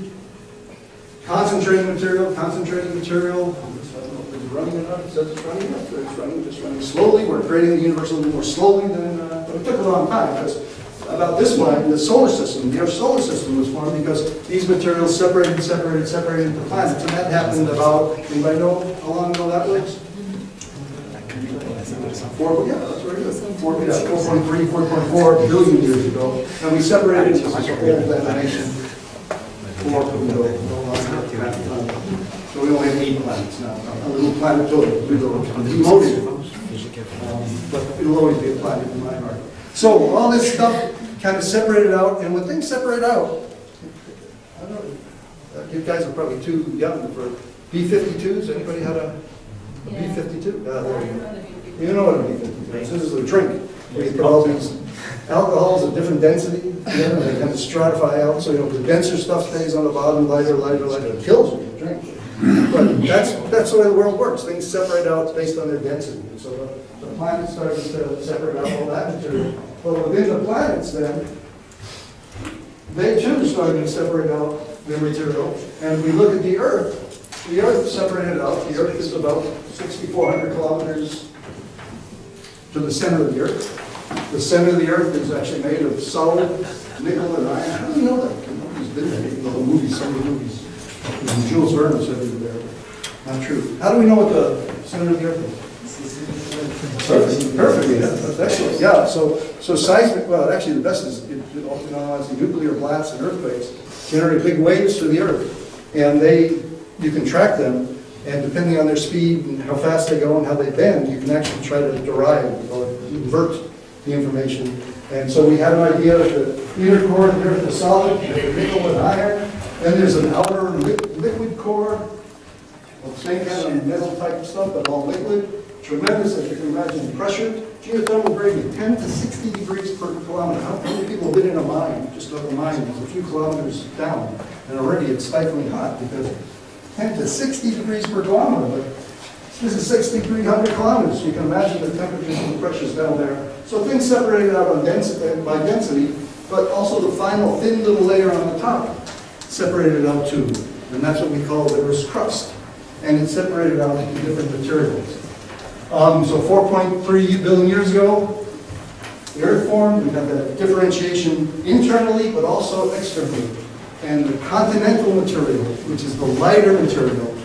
S1: Concentrating material, concentrating material, it's running it up, it says it's running up, it's running, just running slowly. We're creating the universe a little more slowly than, uh, but it took a long time because about this one, the solar system, the Earth solar system was formed because these materials separated, separated, separated into planets. And that happened about, anybody know how long ago that was? Four, yeah, that's where it is. 4.3, 4.4 billion years ago. And we separated, this is a whole animation, 4.0 we only have eight planets now, a little planet total, we go demoted. Um, But it'll always be a planet in my heart. So all this stuff kind of separated out, and when things separate out, I don't know, you guys are probably too young for B-52s, anybody had a a
S4: Yeah.
S1: B-52? Uh, there you go. You know what a B-52 is, this is a drink, where you put all these alcohols of different density, you know, they kind of stratify out, so you know, the denser stuff stays on the bottom, lighter, lighter, lighter, it kills you, you drink. But that's, that's the way the world works, things separate out based on their density, and so the, the planets started to separate out all that material. Well, within the planets then, they too started to separate out their material, and we look at the Earth, the Earth separated out, the Earth is about 6,400 kilometers to the center of the Earth. The center of the Earth is actually made of solid nickel and iron. How do you know that? Nobody's been there, you know, the movies, some of the movies. And Jules Verne said he was there. Not true. How do we know what the center of the Earth is? Perfect, perfect, yeah, that's excellent, yeah, so, so seismic, well, actually, the best is, you know, honestly, nuclear blasts and earthquakes generate big waves through the earth, and they, you can track them, and depending on their speed and how fast they go and how they bend, you can actually try to derive or invert the information. And so we had an idea that the inner core of the earth is solid, nickel and iron, then there's an outer li- liquid core, of same kind of metal type stuff, but all liquid, tremendous, as you can imagine, pressure, geothermal gradient, 10 to 60 degrees per kilometer. How many people have been in a mine, just like a mine, a few kilometers down, and already it's stifling hot, because 10 to 60 degrees per kilometer, but this is 6,300 kilometers, you can imagine the temperatures and the pressures down there. So things separated out on density, by density, but also the final thin little layer on the top separated out too, and that's what we call the Earth's crust. And it's separated out into different materials. Um, so 4.3 billion years ago, the Earth formed, we had that differentiation internally, but also externally. And the continental material, which is the lighter material,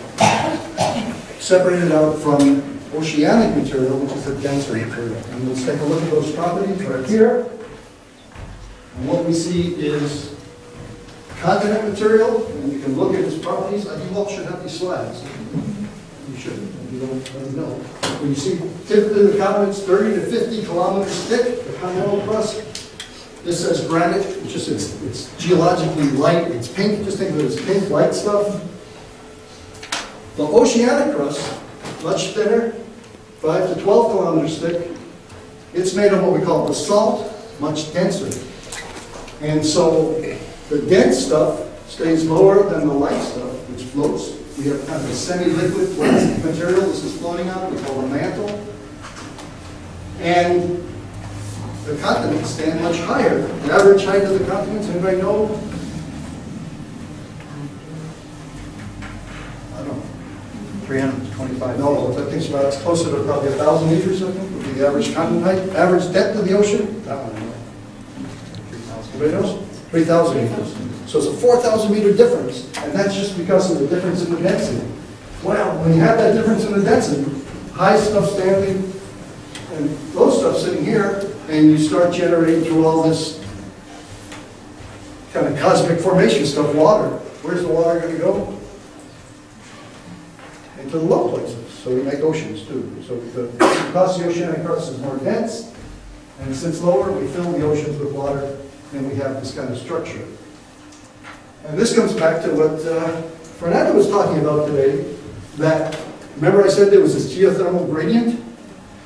S1: separated out from oceanic material, which is the denser material. And let's take a look at those properties right here. And what we see is continent material, and you can look at its properties. Uh, You all should have these slides. You should, if you don't, let me know. When you see typically the continent's 30 to 50 kilometers thick, the continental crust. This says granite, it's just, it's, it's geologically light, it's pink, just think of it as pink, light stuff. The oceanic crust, much thinner, 5 to 12 kilometers thick. It's made of what we call basalt, much denser. And so the dense stuff stays lower than the light stuff, which floats. We have kind of a semi-liquid plastic material this is floating on, we call a mantle. And the continents stand much higher. The average height of the continents, anybody know? I don't know.
S9: 325.
S1: No, I think it's about, it's closer to probably a thousand meters, I think, would be the average continent height. Average depth of the ocean? That one, I don't know. Anybody knows? 3,000 meters. So it's a 4,000 meter difference, and that's just because of the difference in the density. Well, when you have that difference in the density, high stuff standing and low stuff sitting here, and you start generating through all this kind of cosmic formation stuff, water. Where's the water going to go? Into the low places. So we make oceans too. So the, because the oceanic crust is more dense, And it sits lower, we fill the oceans with water, and we have this kind of structure. And this comes back to what uh, Fernando was talking about today, that, remember I said there was this geothermal gradient?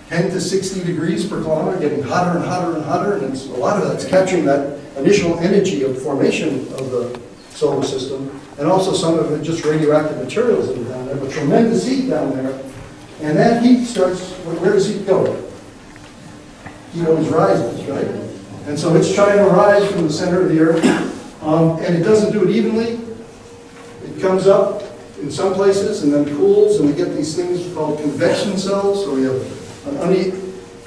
S1: 10 to 60 degrees per kilometer, getting hotter and hotter and hotter, and a lot of that's capturing that initial energy of formation of the solar system, and also some of it just radioactive materials that are down there, but tremendous heat down there. And that heat starts, where does heat go? Heat always rises, right? And so it's trying to rise from the center of the earth, um, and it doesn't do it evenly. It comes up in some places and then cools, and we get these things called convection cells, so we have an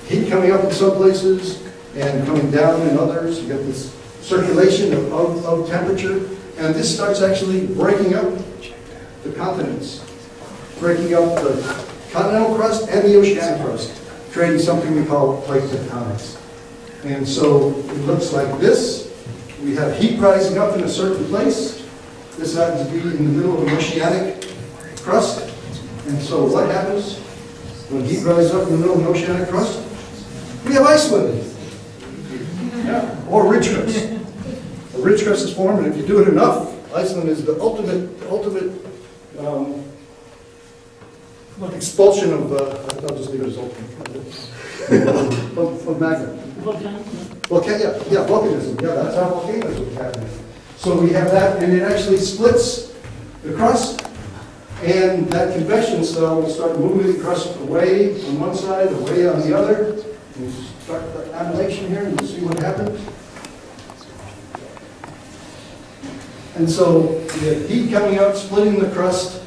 S1: heat coming up in some places and coming down in others. You get this circulation of, of, of temperature, and this starts actually breaking up the continents, breaking up the continental crust and the oceanic crust, creating something we call plate tectonics. And so it looks like this. We have heat rising up in a certain place. This happens to be in the middle of an oceanic crust. And so what happens when heat rises up in the middle of an oceanic crust? We have Iceland. Or ridge crest. A ridge crest is formed, and if you do it enough, Iceland is the ultimate, the ultimate um, expulsion of, uh, I'll just leave it as ultimate. Of of magma. Volcan, yeah, yeah, volcanism, yeah, that's how volcanoes are happening. So we have that, and it actually splits the crust, and that convection cell will start moving the crust away on one side, away on the other. You start the animation here, and you see what happens. And so we have heat coming out, splitting the crust,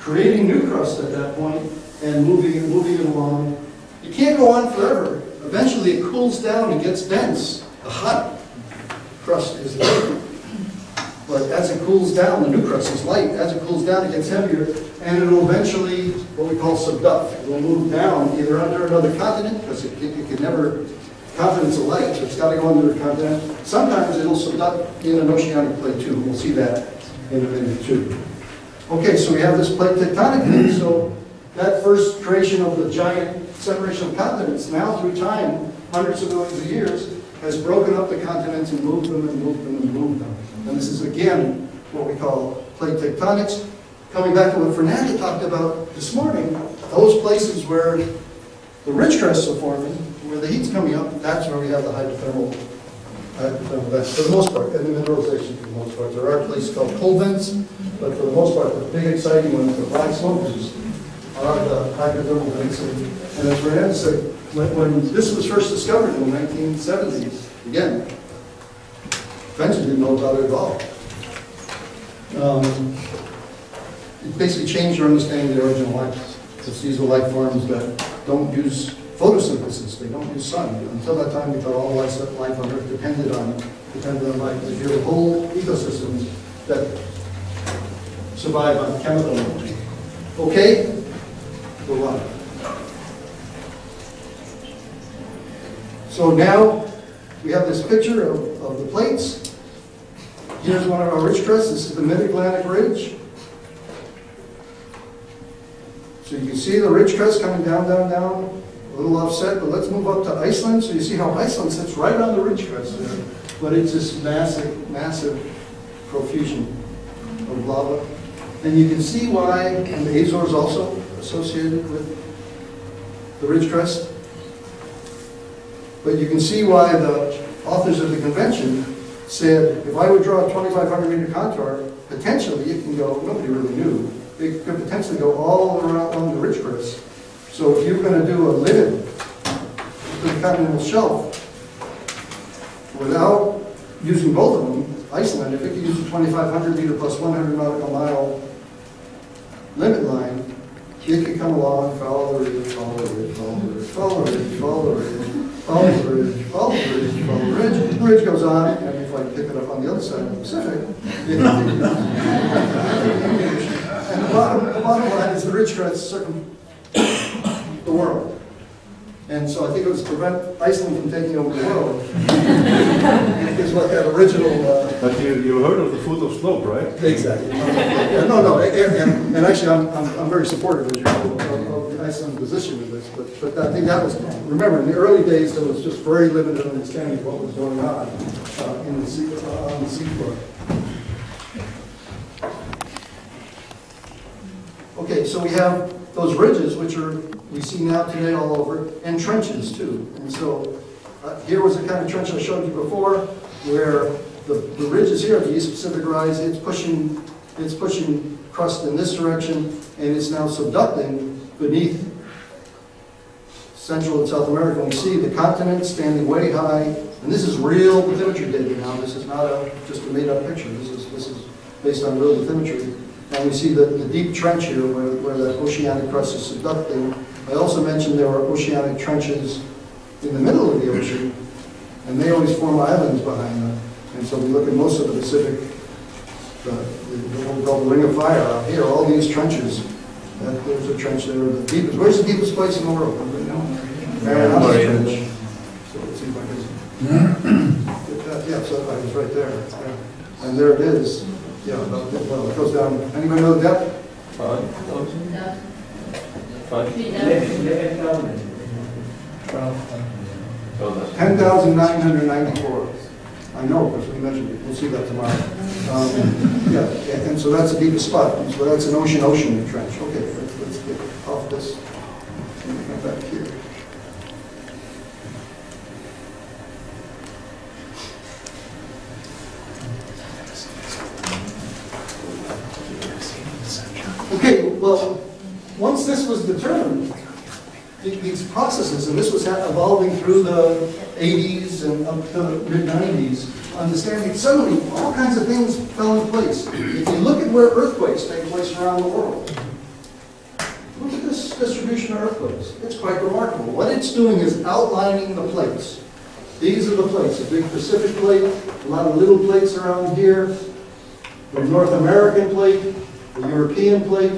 S1: creating new crust at that point, and moving it, moving it along. It can't go on forever. Eventually, it cools down and gets dense. The hot crust is light. But as it cools down, the new crust is light. As it cools down, it gets heavier, and it'll eventually, what we call subduct. It will move down either under another continent, because it, it can never, continents are light, so it's got to go under a continent. Sometimes it'll subduct in an oceanic plate too. We'll see that in a minute too. Okay, so we have this plate tectonic thing, so that first creation of the giant separation of continents, now through time, hundreds of millions of years, has broken up the continents and moved them and moved them and moved them. And this is again what we call plate tectonics. Coming back to what Fernando talked about this morning, those places where the ridge crests are forming, where the heat's coming up, that's where we have the hydrothermal, hydrothermal vents, for the most part, and the mineralization for the most part. There are places called cold vents, but for the most part, the big exciting ones, the black smokers, are the hydrothermal vents. And as Fernando said, when, when this was first discovered in the 1970s, again, French didn't know about it at all. Um, It basically changed your understanding of the origin of life. Because these are life forms that don't use photosynthesis, they don't use sun. Until that time, we thought all life on Earth depended on, depended on life. If you have whole ecosystems that survive on chemical energy. Okay? So now, we have this picture of, of the plates. Here's one of our ridge crests, this is the Mid-Atlantic Ridge. So you can see the ridge crest coming down, down, down, a little offset, but let's move up to Iceland. So you see how Iceland sits right on the ridge crest there, but it's this massive, massive profusion of lava. And you can see why, and the Azores also associated with the ridge crest. But you can see why the authors of the convention said, if I would draw a 2,500 meter contour, potentially it can go, nobody really knew, it could potentially go all around the ridge crest. So if you're going to do a limit to the continental shelf, without using both of them, Iceland, if it could use a 2,500 meter plus 100 nautical mile limit line, it could come along, follow the ridge, follow the ridge, follow the ridge, follow the ridge, follow the ridge, follow the ridge, follow the ridge, follow the ridge. The ridge goes on, and if I pick it up on the other side of the Pacific, and the bottom, the bottom line is the ridge crests circum the world. And so I think it was to prevent Iceland from taking over the world. Is what that original, uh,
S6: But you, you heard of the foot of slope, right?
S1: Exactly. Yeah, no, no, and, and, and actually, I'm, I'm, I'm very supportive, as you know, of, of the some position in this, but, but I think that was, remember, in the early days, there was just very limited understanding of what was going on uh, in the sea, uh, on the seafloor. Okay, so we have those ridges, which are, we see now today all over, and trenches too. And so, uh, here was the kind of trench I showed you before, where the, the ridges here, the East Pacific Rise, it's pushing, it's pushing crust in this direction, and it's now subducting beneath Central and South America. And we see the continent standing way high, and this is real bathymetry data now. This is not a, just a made-up picture. This is, this is based on real bathymetry. And we see the, the deep trench here where, where the oceanic crust is subducting. I also mentioned there are oceanic trenches in the middle of the ocean, and they always form islands behind them. And so we look at most of the Pacific, uh, the, the, what we call the Ring of Fire out here, all these trenches. That, there's a trench there, the deepest, where's the deepest place in the world? Anybody know? Marianas Trench. So let's see if I can. Yeah, so it's right there. Yeah. And there it is. Yeah, about, well, it goes down, anybody know the depth?
S7: Five thousand? Five? That's-
S1: Ten thousand nine hundred ninety-four. I know, because we mentioned it, we'll see that tomorrow. Um, Yeah, yeah, and so that's the deepest spot, so that's an ocean-ocean trench. Okay, let's, let's get off this. Let me come back here. Okay, well, once this was determined, th- these processes, and this was evolving through the 80s and up to the mid-90s, understanding suddenly all kinds of things fell in place. If you look at where earthquakes take place around the world, look at this distribution of earthquakes. It's quite remarkable. What it's doing is outlining the plates. These are the plates, a big Pacific plate, a lot of little plates around here, the North American plate, the European plate,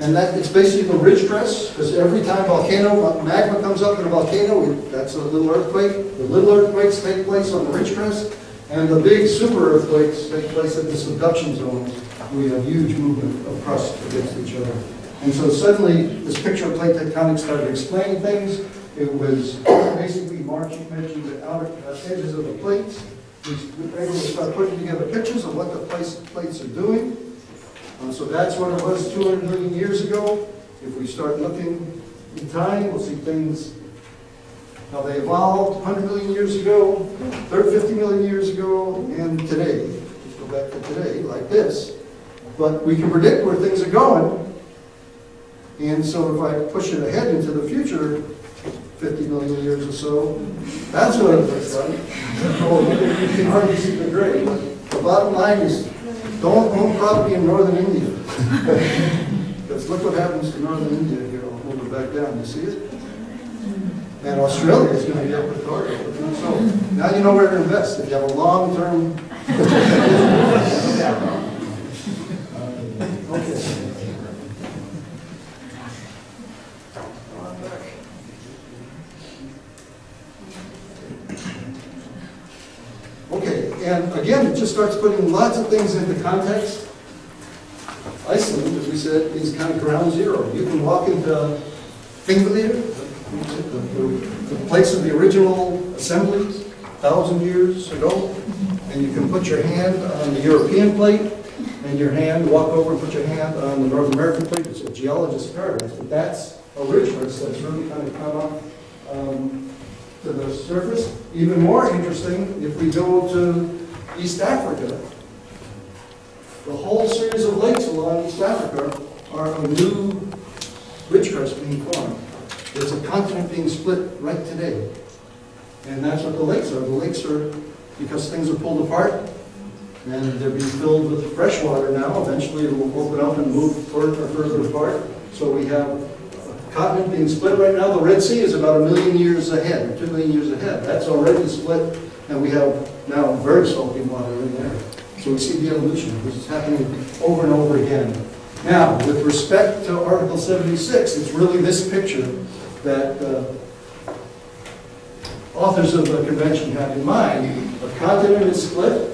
S1: and that, it's basically the ridge crest, because every time volcano, magma comes up in a volcano, we- that's a little earthquake. The little earthquakes take place on the ridge crest, and the big super earthquakes take place at the subduction zones. We have huge movement of crust against each other. And so suddenly, this picture of plate tectonics started explaining things. It was basically marching, mentioning the outer uh, edges of the plates. We were able to start putting together pictures of what the place- plates are doing. Uh, So that's what it was 200 million years ago. If we start looking in time, we'll see things, how they evolved 100 million years ago, 30, 50 million years ago, and today. Let's go back to today, like this. But we can predict where things are going. And so if I push it ahead into the future, 50 million years or so, that's what it looks like. Oh, You can hardly see the gray, but the bottom line is, don't own property in northern India. Because look what happens to northern India here, I'll move it back down, you see it? And Australia is gonna be up with cargo. So now you know where to invest, if you have a long-term. Okay. Okay, and again, it just starts putting lots of things into context. Iceland, as we said, is kind of ground zero. You can walk into Thingvellir, the, place of the original assemblies, thousand years ago, and you can put your hand on the European plate, and your hand, walk over and put your hand on the North American plate. It's a geologist's paradise, but that's a crest that's really kind of come up um, to the surface. Even more interesting, if we go to East Africa, the whole series of lakes along East Africa are a new ridge crest being formed. There's a continent being split right today. And that's what the lakes are. The lakes are, because things are pulled apart, and they're being filled with fresh water now. Eventually, it will open up and move further further apart. So we have a continent being split right now. The Red Sea is about a million years ahead, two million years ahead. That's already split, and we have now very salty water in there. So we see the evolution. This is happening over and over again. Now, with respect to Article 76, it's really this picture that uh, authors of the convention had in mind. A continent is split,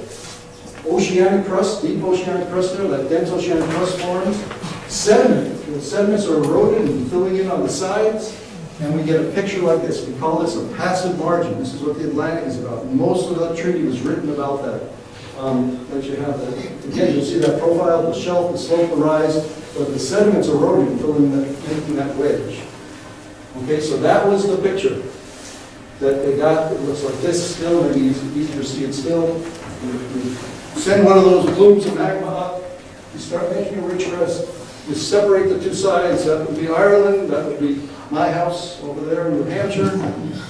S1: oceanic crust, deep oceanic crust there, that dense oceanic crust forms, sediment the sediments are eroded and filling in on the sides, and we get a picture like this. We call this a passive margin. This is what the Atlantic is about. Most of the treaty was written about that. Um, That you have, that. again, you'll see that profile, the shelf, the slope, the rise, but the sediments eroding filling that, making that wedge. Okay, so that was the picture that they got. It looks like this still, maybe it's easier to see it still. You- Send one of those plumes of magma up, you start making a ridge crest, you separate the two sides, that would be Ireland, that would be my house over there in New Hampshire,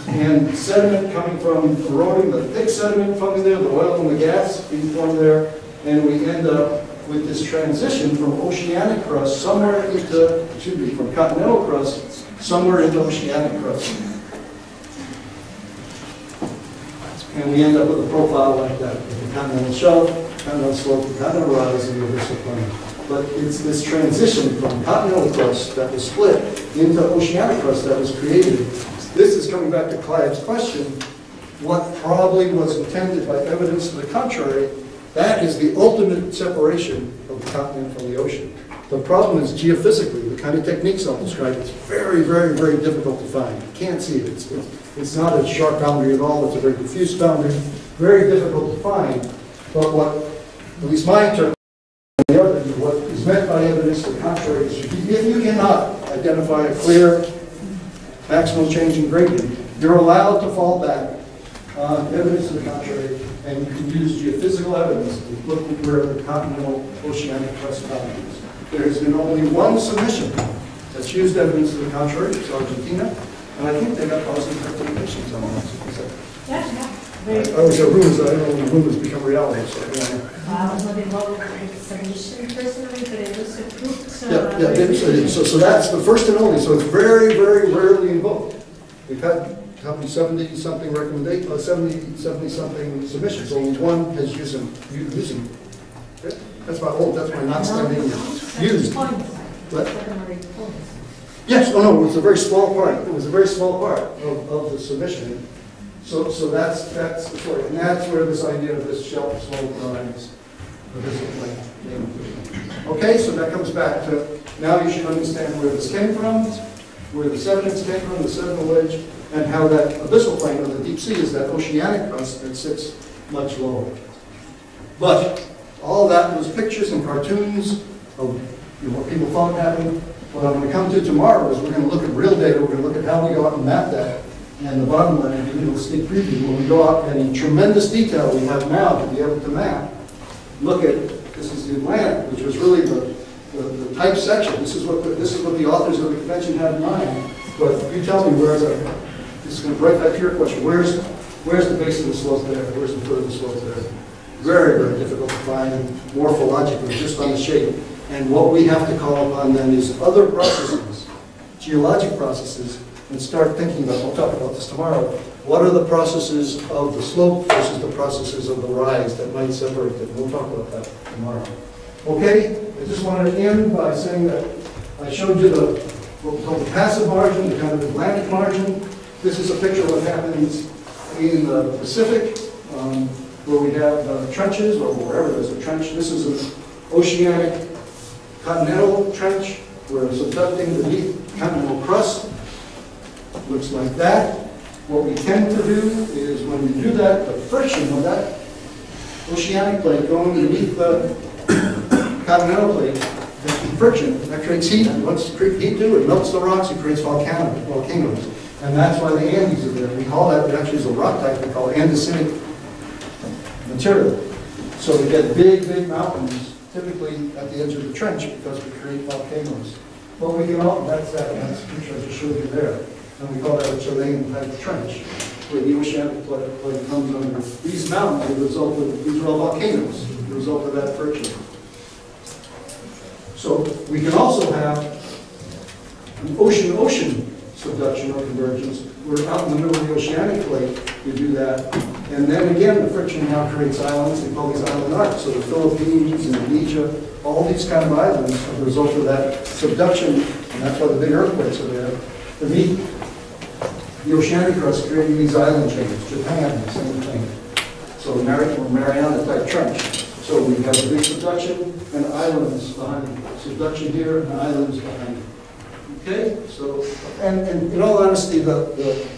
S1: and sediment coming from eroding, the thick sediment coming there, the oil and the gas being formed there, and we end up with this transition from oceanic crust somewhere into, excuse me, from continental crust somewhere into oceanic crust. And we end up with a profile like that, the continental shelf, continental slope, continental rise, and the abyssal plain. But it's this transition from continental crust that was split into oceanic crust that was created. This is coming back to Clive's question, what probably was intended by evidence to the contrary, that is the ultimate separation of the continent from the ocean. The problem is geophysically, the kind of techniques I'll describe, it's very, very, very difficult to find. You can't see it. It's, it's- it's not a sharp boundary at all. It's a very diffuse boundary, very difficult to find. But what, at least my interpretation, the other, what is meant by evidence to the contrary is if you cannot identify a clear maximum change in gradient, you're allowed to fall back on evidence to the contrary, and you can use geophysical evidence to look at where the continental oceanic crust boundary is. There's been only one submission that's used evidence to the contrary, it's Argentina, and I think they got positive recommendations on that-
S4: Yeah, yeah.
S1: I was a rumors, I don't know when rumors become reality, so, yeah.
S10: I was not involved with the submission personally, but it was approved, so.
S1: Yeah, yeah, it- so- so, so that's the first and only, so it's very, very rarely invoked. We've had probably seventy-something recommendation, uh, seventy, seventy-something submissions, only one has used them, u- using. That's my old, that's my not standing used. But- Yes, oh no, it was a very small part, it was a very small part of, of the submission. So, so that's, that's the story, and that's where this idea of this shelf this came from. Okay, so that comes back to, now you should understand where this came from, where the sediments came from, the sediment wedge, and how that abyssal plain of the deep sea is that oceanic crust that sits much lower. But all that was pictures and cartoons of you know, what people thought happened. What I'm going to come to tomorrow is we're going to look at real data, we're going to look at how we go out and map that. And the bottom line, and give you sneak preview, when we go out and in tremendous detail we have now to be able to map, look at, this is the Atlantic, which was really the, the, the type section. This is what, the- this is what the authors of the convention had in mind. But you tell me where's the, this is going to break back to your question, where's, where's the base of the slope there, where's the foot of the slope there? Very, very difficult to find morphologically, just on the shape. And what we have to call upon then is other processes, geologic processes, and start thinking about, we'll talk about this tomorrow, what are the processes of the slope versus the processes of the rise that might separate them? We'll talk about that tomorrow. Okay, I just wanted to end by saying that I showed you the, what we call the passive margin, the kind of Atlantic margin. This is a picture of what happens in the Pacific, um, where we have uh, trenches, or wherever there's a trench. This is an oceanic continental trench, where it's subducting the deep continental crust. Looks like that. What we tend to do is when we do that, the friction of that oceanic plate going beneath the continental plate, the friction, that creates heat, and what's heat do? It melts the rocks, it creates volcano, volcanoes. And that's why the Andes are there. We call that, it actually is a rock type we call andesitic material. So we get big, big mountains, typically at the edge of the trench, because we create volcanoes. But we can all, that's that, that's the picture I just showed you there. And we call that a Chilean type trench, where the oceanic plate comes under. These mountains are the result of, these are all volcanoes, the result of that friction. So we can also have an ocean-ocean subduction or convergence. We're out in the middle of the oceanic plate, you do that. And then again, the friction now creates islands, they call these island arcs. So the Philippines, and Indonesia, all these kind of islands are the result of that subduction, and that's why the big earthquakes are there. Beneath the oceanic crust creating these island chains, Japan, the same thing. So Mari- Mariana type trench. So we have the big subduction and islands behind, it. subduction here and islands behind it. Okay, so, and, and in all honesty, the, the,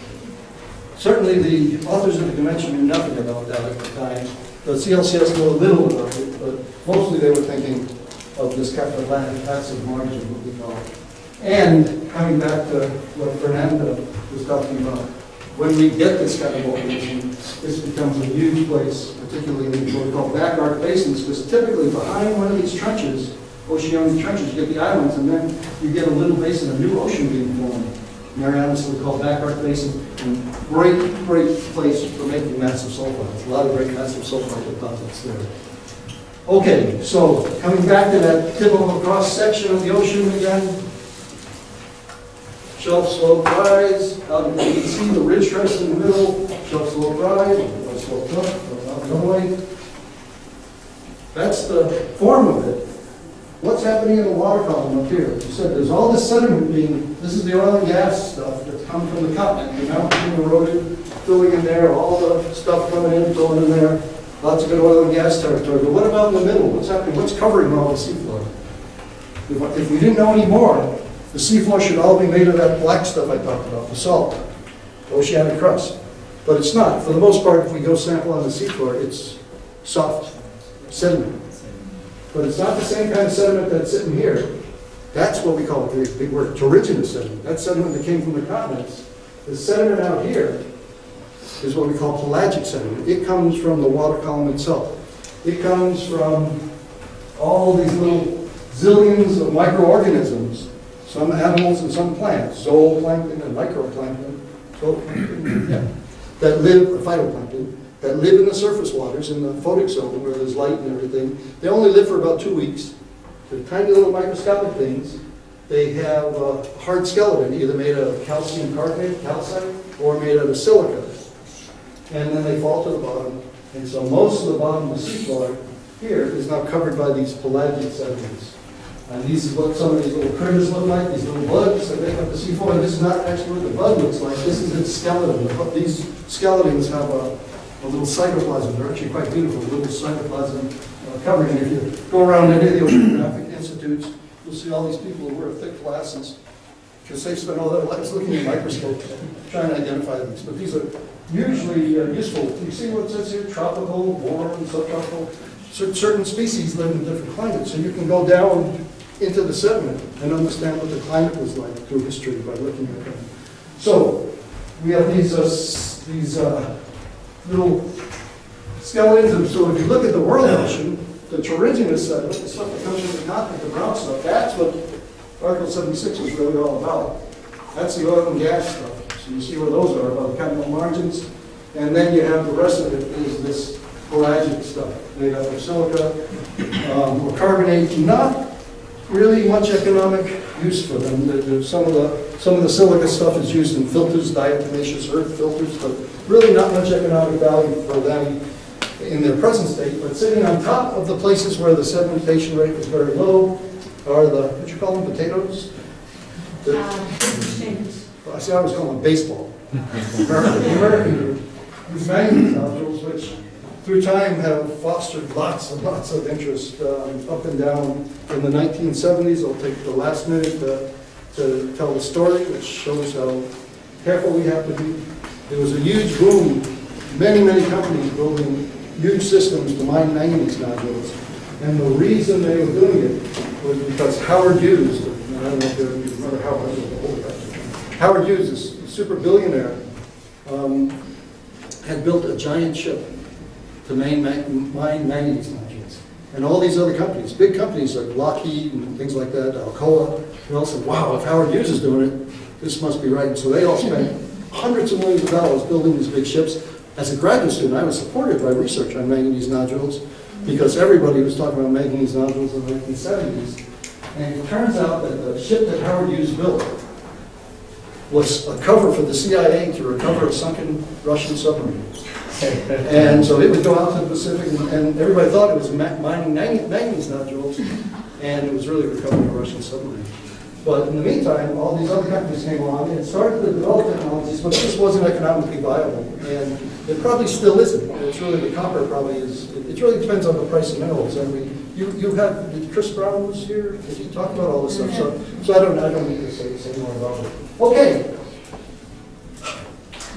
S1: certainly the authors of the convention knew nothing about that at the time. The CLCS knew a little about it, but mostly they were thinking of this kind Atlantic passive margin, what we call it. And coming back to what Fernando was talking about, when we get this kind of operation, this becomes a huge place, particularly in what we call back arc basins, because typically behind one of these trenches, oceanic trenches, you get the islands, and then you get a little basin, a new ocean being formed. Marianas, we call back arc basin, and great, great place for making massive sulfides. A lot of great massive sulfide deposits there. Okay, so coming back to that typical cross-section of the ocean again, shelf slope rise, um, out, you can see the ridge crest in the middle, shelf slope rise, shelf slope up, way. That's the form of it. What's happening in the water column up here? You said there's all this sediment being, this is the oil and gas stuff that's come from the continent, the mountain eroded, filling in there, all the stuff coming in, filling in there, lots of good oil and gas territory. But what about in the middle? What's happening? What's covering all the seafloor? If if we didn't know any more, the seafloor should all be made of that black stuff I talked about, the salt, the oceanic crust. But it's not. For the most part, if we go sample on the seafloor, it's soft sediment. But it's not the same kind of sediment that's sitting here. That's what we call, big, big word, terrigenous sediment. That sediment that came from the continents. The sediment out here is what we call pelagic sediment. It comes from the water column itself. It comes from all these little zillions of microorganisms, some animals and some plants, zooplankton and microplankton, zooplankton, yeah, that live, phytoplankton, that live in the surface waters in the photic zone where there's light and everything. They only live for about two weeks. They're tiny little microscopic things. They have a hard skeleton, either made of calcium carbonate, calcite, or made out of silica. And then they fall to the bottom. And so most of the bottom of the seafloor here is now covered by these pelagic sediments. And these is what some of these little critters look like, these little bugs that make up the seafloor. And this is not actually what the bug looks like. This is its skeleton. These skeletons have a, a little cytoplasm. They're actually quite beautiful, little cytoplasm uh, covering. And if you go around any of the oceanographic institutes, you'll see all these people who wear thick glasses because they spend all their lives looking at microscopes trying to identify these. But these are usually uh, useful. You see what says here? Tropical, warm, subtropical. Cer- Certain species live in different climates, so you can go down into the sediment and understand what the climate was like through history by looking at them. So we have these uh, these uh, little skeletons. And so if you look at the world ocean, the terrigenous sediment, the stuff that comes from the continent, the brown stuff, that's what Article 76 is really all about. That's the oil and gas stuff. So you see where those are, about the continental margins. And then you have the rest of it is this pelagic stuff, made out of silica um, or carbonate. Not really much economic use for them. The- the- Some of the, some of the silica stuff is used in filters, diatomaceous earth filters, but really not much economic value for them in their present state. But sitting on top of the places where the sedimentation rate is very low are the, what you call them, potatoes? The-
S10: Um,
S1: well, I see, I always call them baseball. American, the American group, these manganese nodules, which through time have fostered lots and lots of interest um, up and down. In the 1970s, I'll take the last minute to, to tell the story, which shows how careful we have to be. There was a huge boom, many, many companies building huge systems to mine manganese nodules. And the reason they were doing it was because Howard Hughes, I don't know if you remember Howard. Howard Hughes, this super billionaire, um, had built a giant ship mine, man- mine manganese nodules. And all these other companies, big companies like Lockheed and things like that, Alcoa, they all said, wow, if Howard Hughes is doing it, this must be right. And so they all spent hundreds of millions of dollars building these big ships. As a graduate student, I was supported by research on manganese nodules because everybody was talking about manganese nodules in the 1970s. And it turns out that the ship that Howard Hughes built was a cover for the CIA to recover a sunken Russian submarine. And so it would go out to the Pacific, and- and everybody thought it was mining mang- manganese nodules, and it was really recovering a Russian submarine. But in the meantime, all these other companies came along and started to develop technologies, but this wasn't economically viable, and it probably still isn't. It's really, the copper probably is, it it really depends on the price of minerals, I mean, you, you did Chris Brown was here, did he talk about all this stuff? So, so I don't, I don't need to say, say more about it. Okay.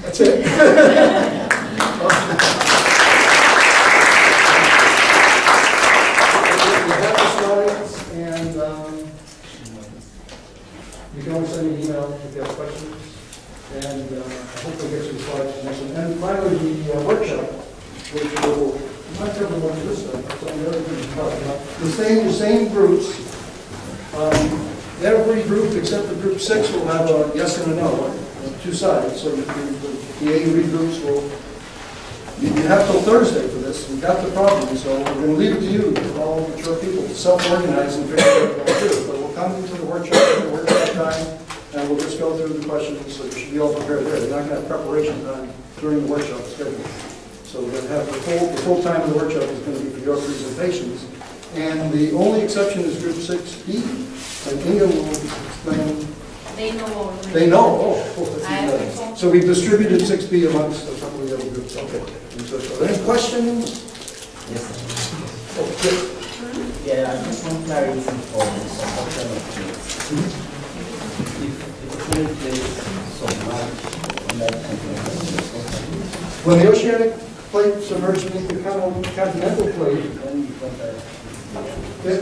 S1: That's it. We have the slides, and, um, you can always send me an email if you have questions, and uh, I hope we get some slides from this. one. And finally, the uh, workshop, which will, not everyone to this, stuff, but some of the other groups talk about, the same, the same groups. Um, Every group except the group six will have a yes and a no, two sides, so the, the the A and groups will, you you have till Thursday for this, we've got the problem, so we're gonna leave it to you, all mature people, to self-organize and figure out what to do. But we'll come into the workshop, at the workshop time, and we'll just go through the questions, so you should be all prepared there. You're not gonna have preparation time during the workshop schedule. So we're gonna have the full, the full time of the workshop is gonna be for your presentations. And the only exception is group six B, and Inga will explain
S10: They know already.
S1: they know, oh, oh, that's
S10: I
S1: even better.
S10: informed-
S1: So we've distributed six B amongst a couple of the other groups, okay. And so- so Any questions?
S11: Yes,
S1: Oh, good.
S11: yeah, I just want clarity for some alternatives. If, if a plane plays so much, like,
S1: When the oceanic plate submerged beneath the continental plate,
S11: then you compare.
S1: it,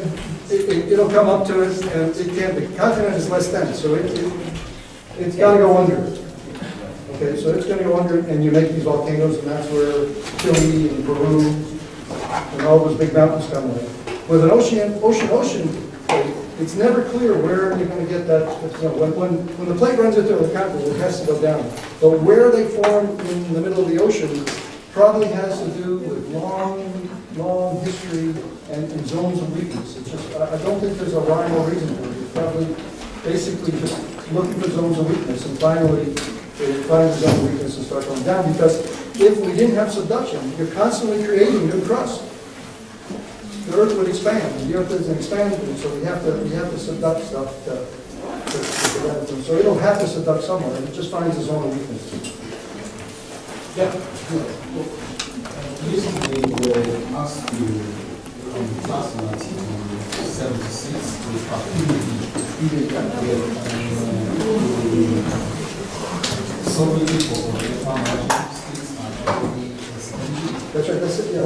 S1: it, it'll come up to us, and it can't, the continent is less dense, so it, it, it's gotta go under. Okay, so it's gonna go under, and you make these volcanoes, and that's where Chile and Peru, and all those big mountains come in. With an ocean, ocean, ocean it's never clear where you're gonna get that, you know, when, when, when the plate runs into the continent, it has to go down. But where they form in the middle of the ocean probably has to do with long, long history and, and zones of weakness. It's just, I, I don't think there's a rhyme or reason for it. It's probably basically just looking for zones of weakness, and finally, they find the zone of weakness and start going down, because if we didn't have subduction, you're constantly creating new crust. The earth would expand, the earth isn't expanding, so we have to, we have to subduct stuff to, to, to. So it'll have to subduct somewhere, it just finds zone of weakness. Yeah.
S12: They asked you class to So states
S1: it, yeah.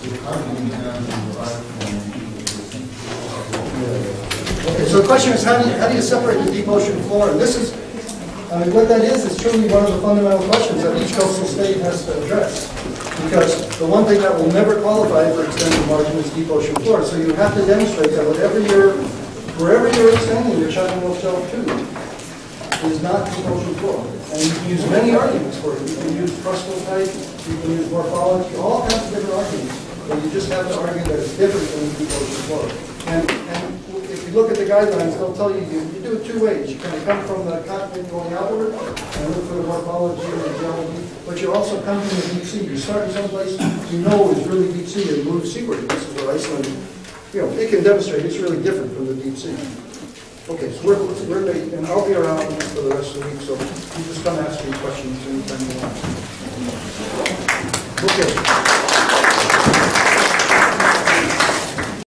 S12: The carbon began to arrive the.
S1: Okay, so the question is, how do you, how do you separate the deep ocean floor? And this is, I mean, what that is, is truly one of the fundamental questions that each coastal state has to address. Because the one thing that will never qualify for extended margin is deep ocean floor. So you have to demonstrate that whatever you're, wherever you're extending your China North Shelf to, is not deep ocean floor. And you can use many arguments for it. You can use crustal type, you can use morphology, all kinds of different arguments. But you just have to argue that it's different than deep ocean floor. And, and you look at the guidelines, they'll tell you, you, you do it two ways. You kind of come from the continent going outward and look for the morphology and the geology, but you also come from the deep sea. You start in some place you know is really deep sea and move seaward. This is where Iceland, you know, it can demonstrate it's really different from the deep sea. Okay, so we're, we're late, and I'll be around for the rest of the week, so you just come ask me questions anytime you want. Okay.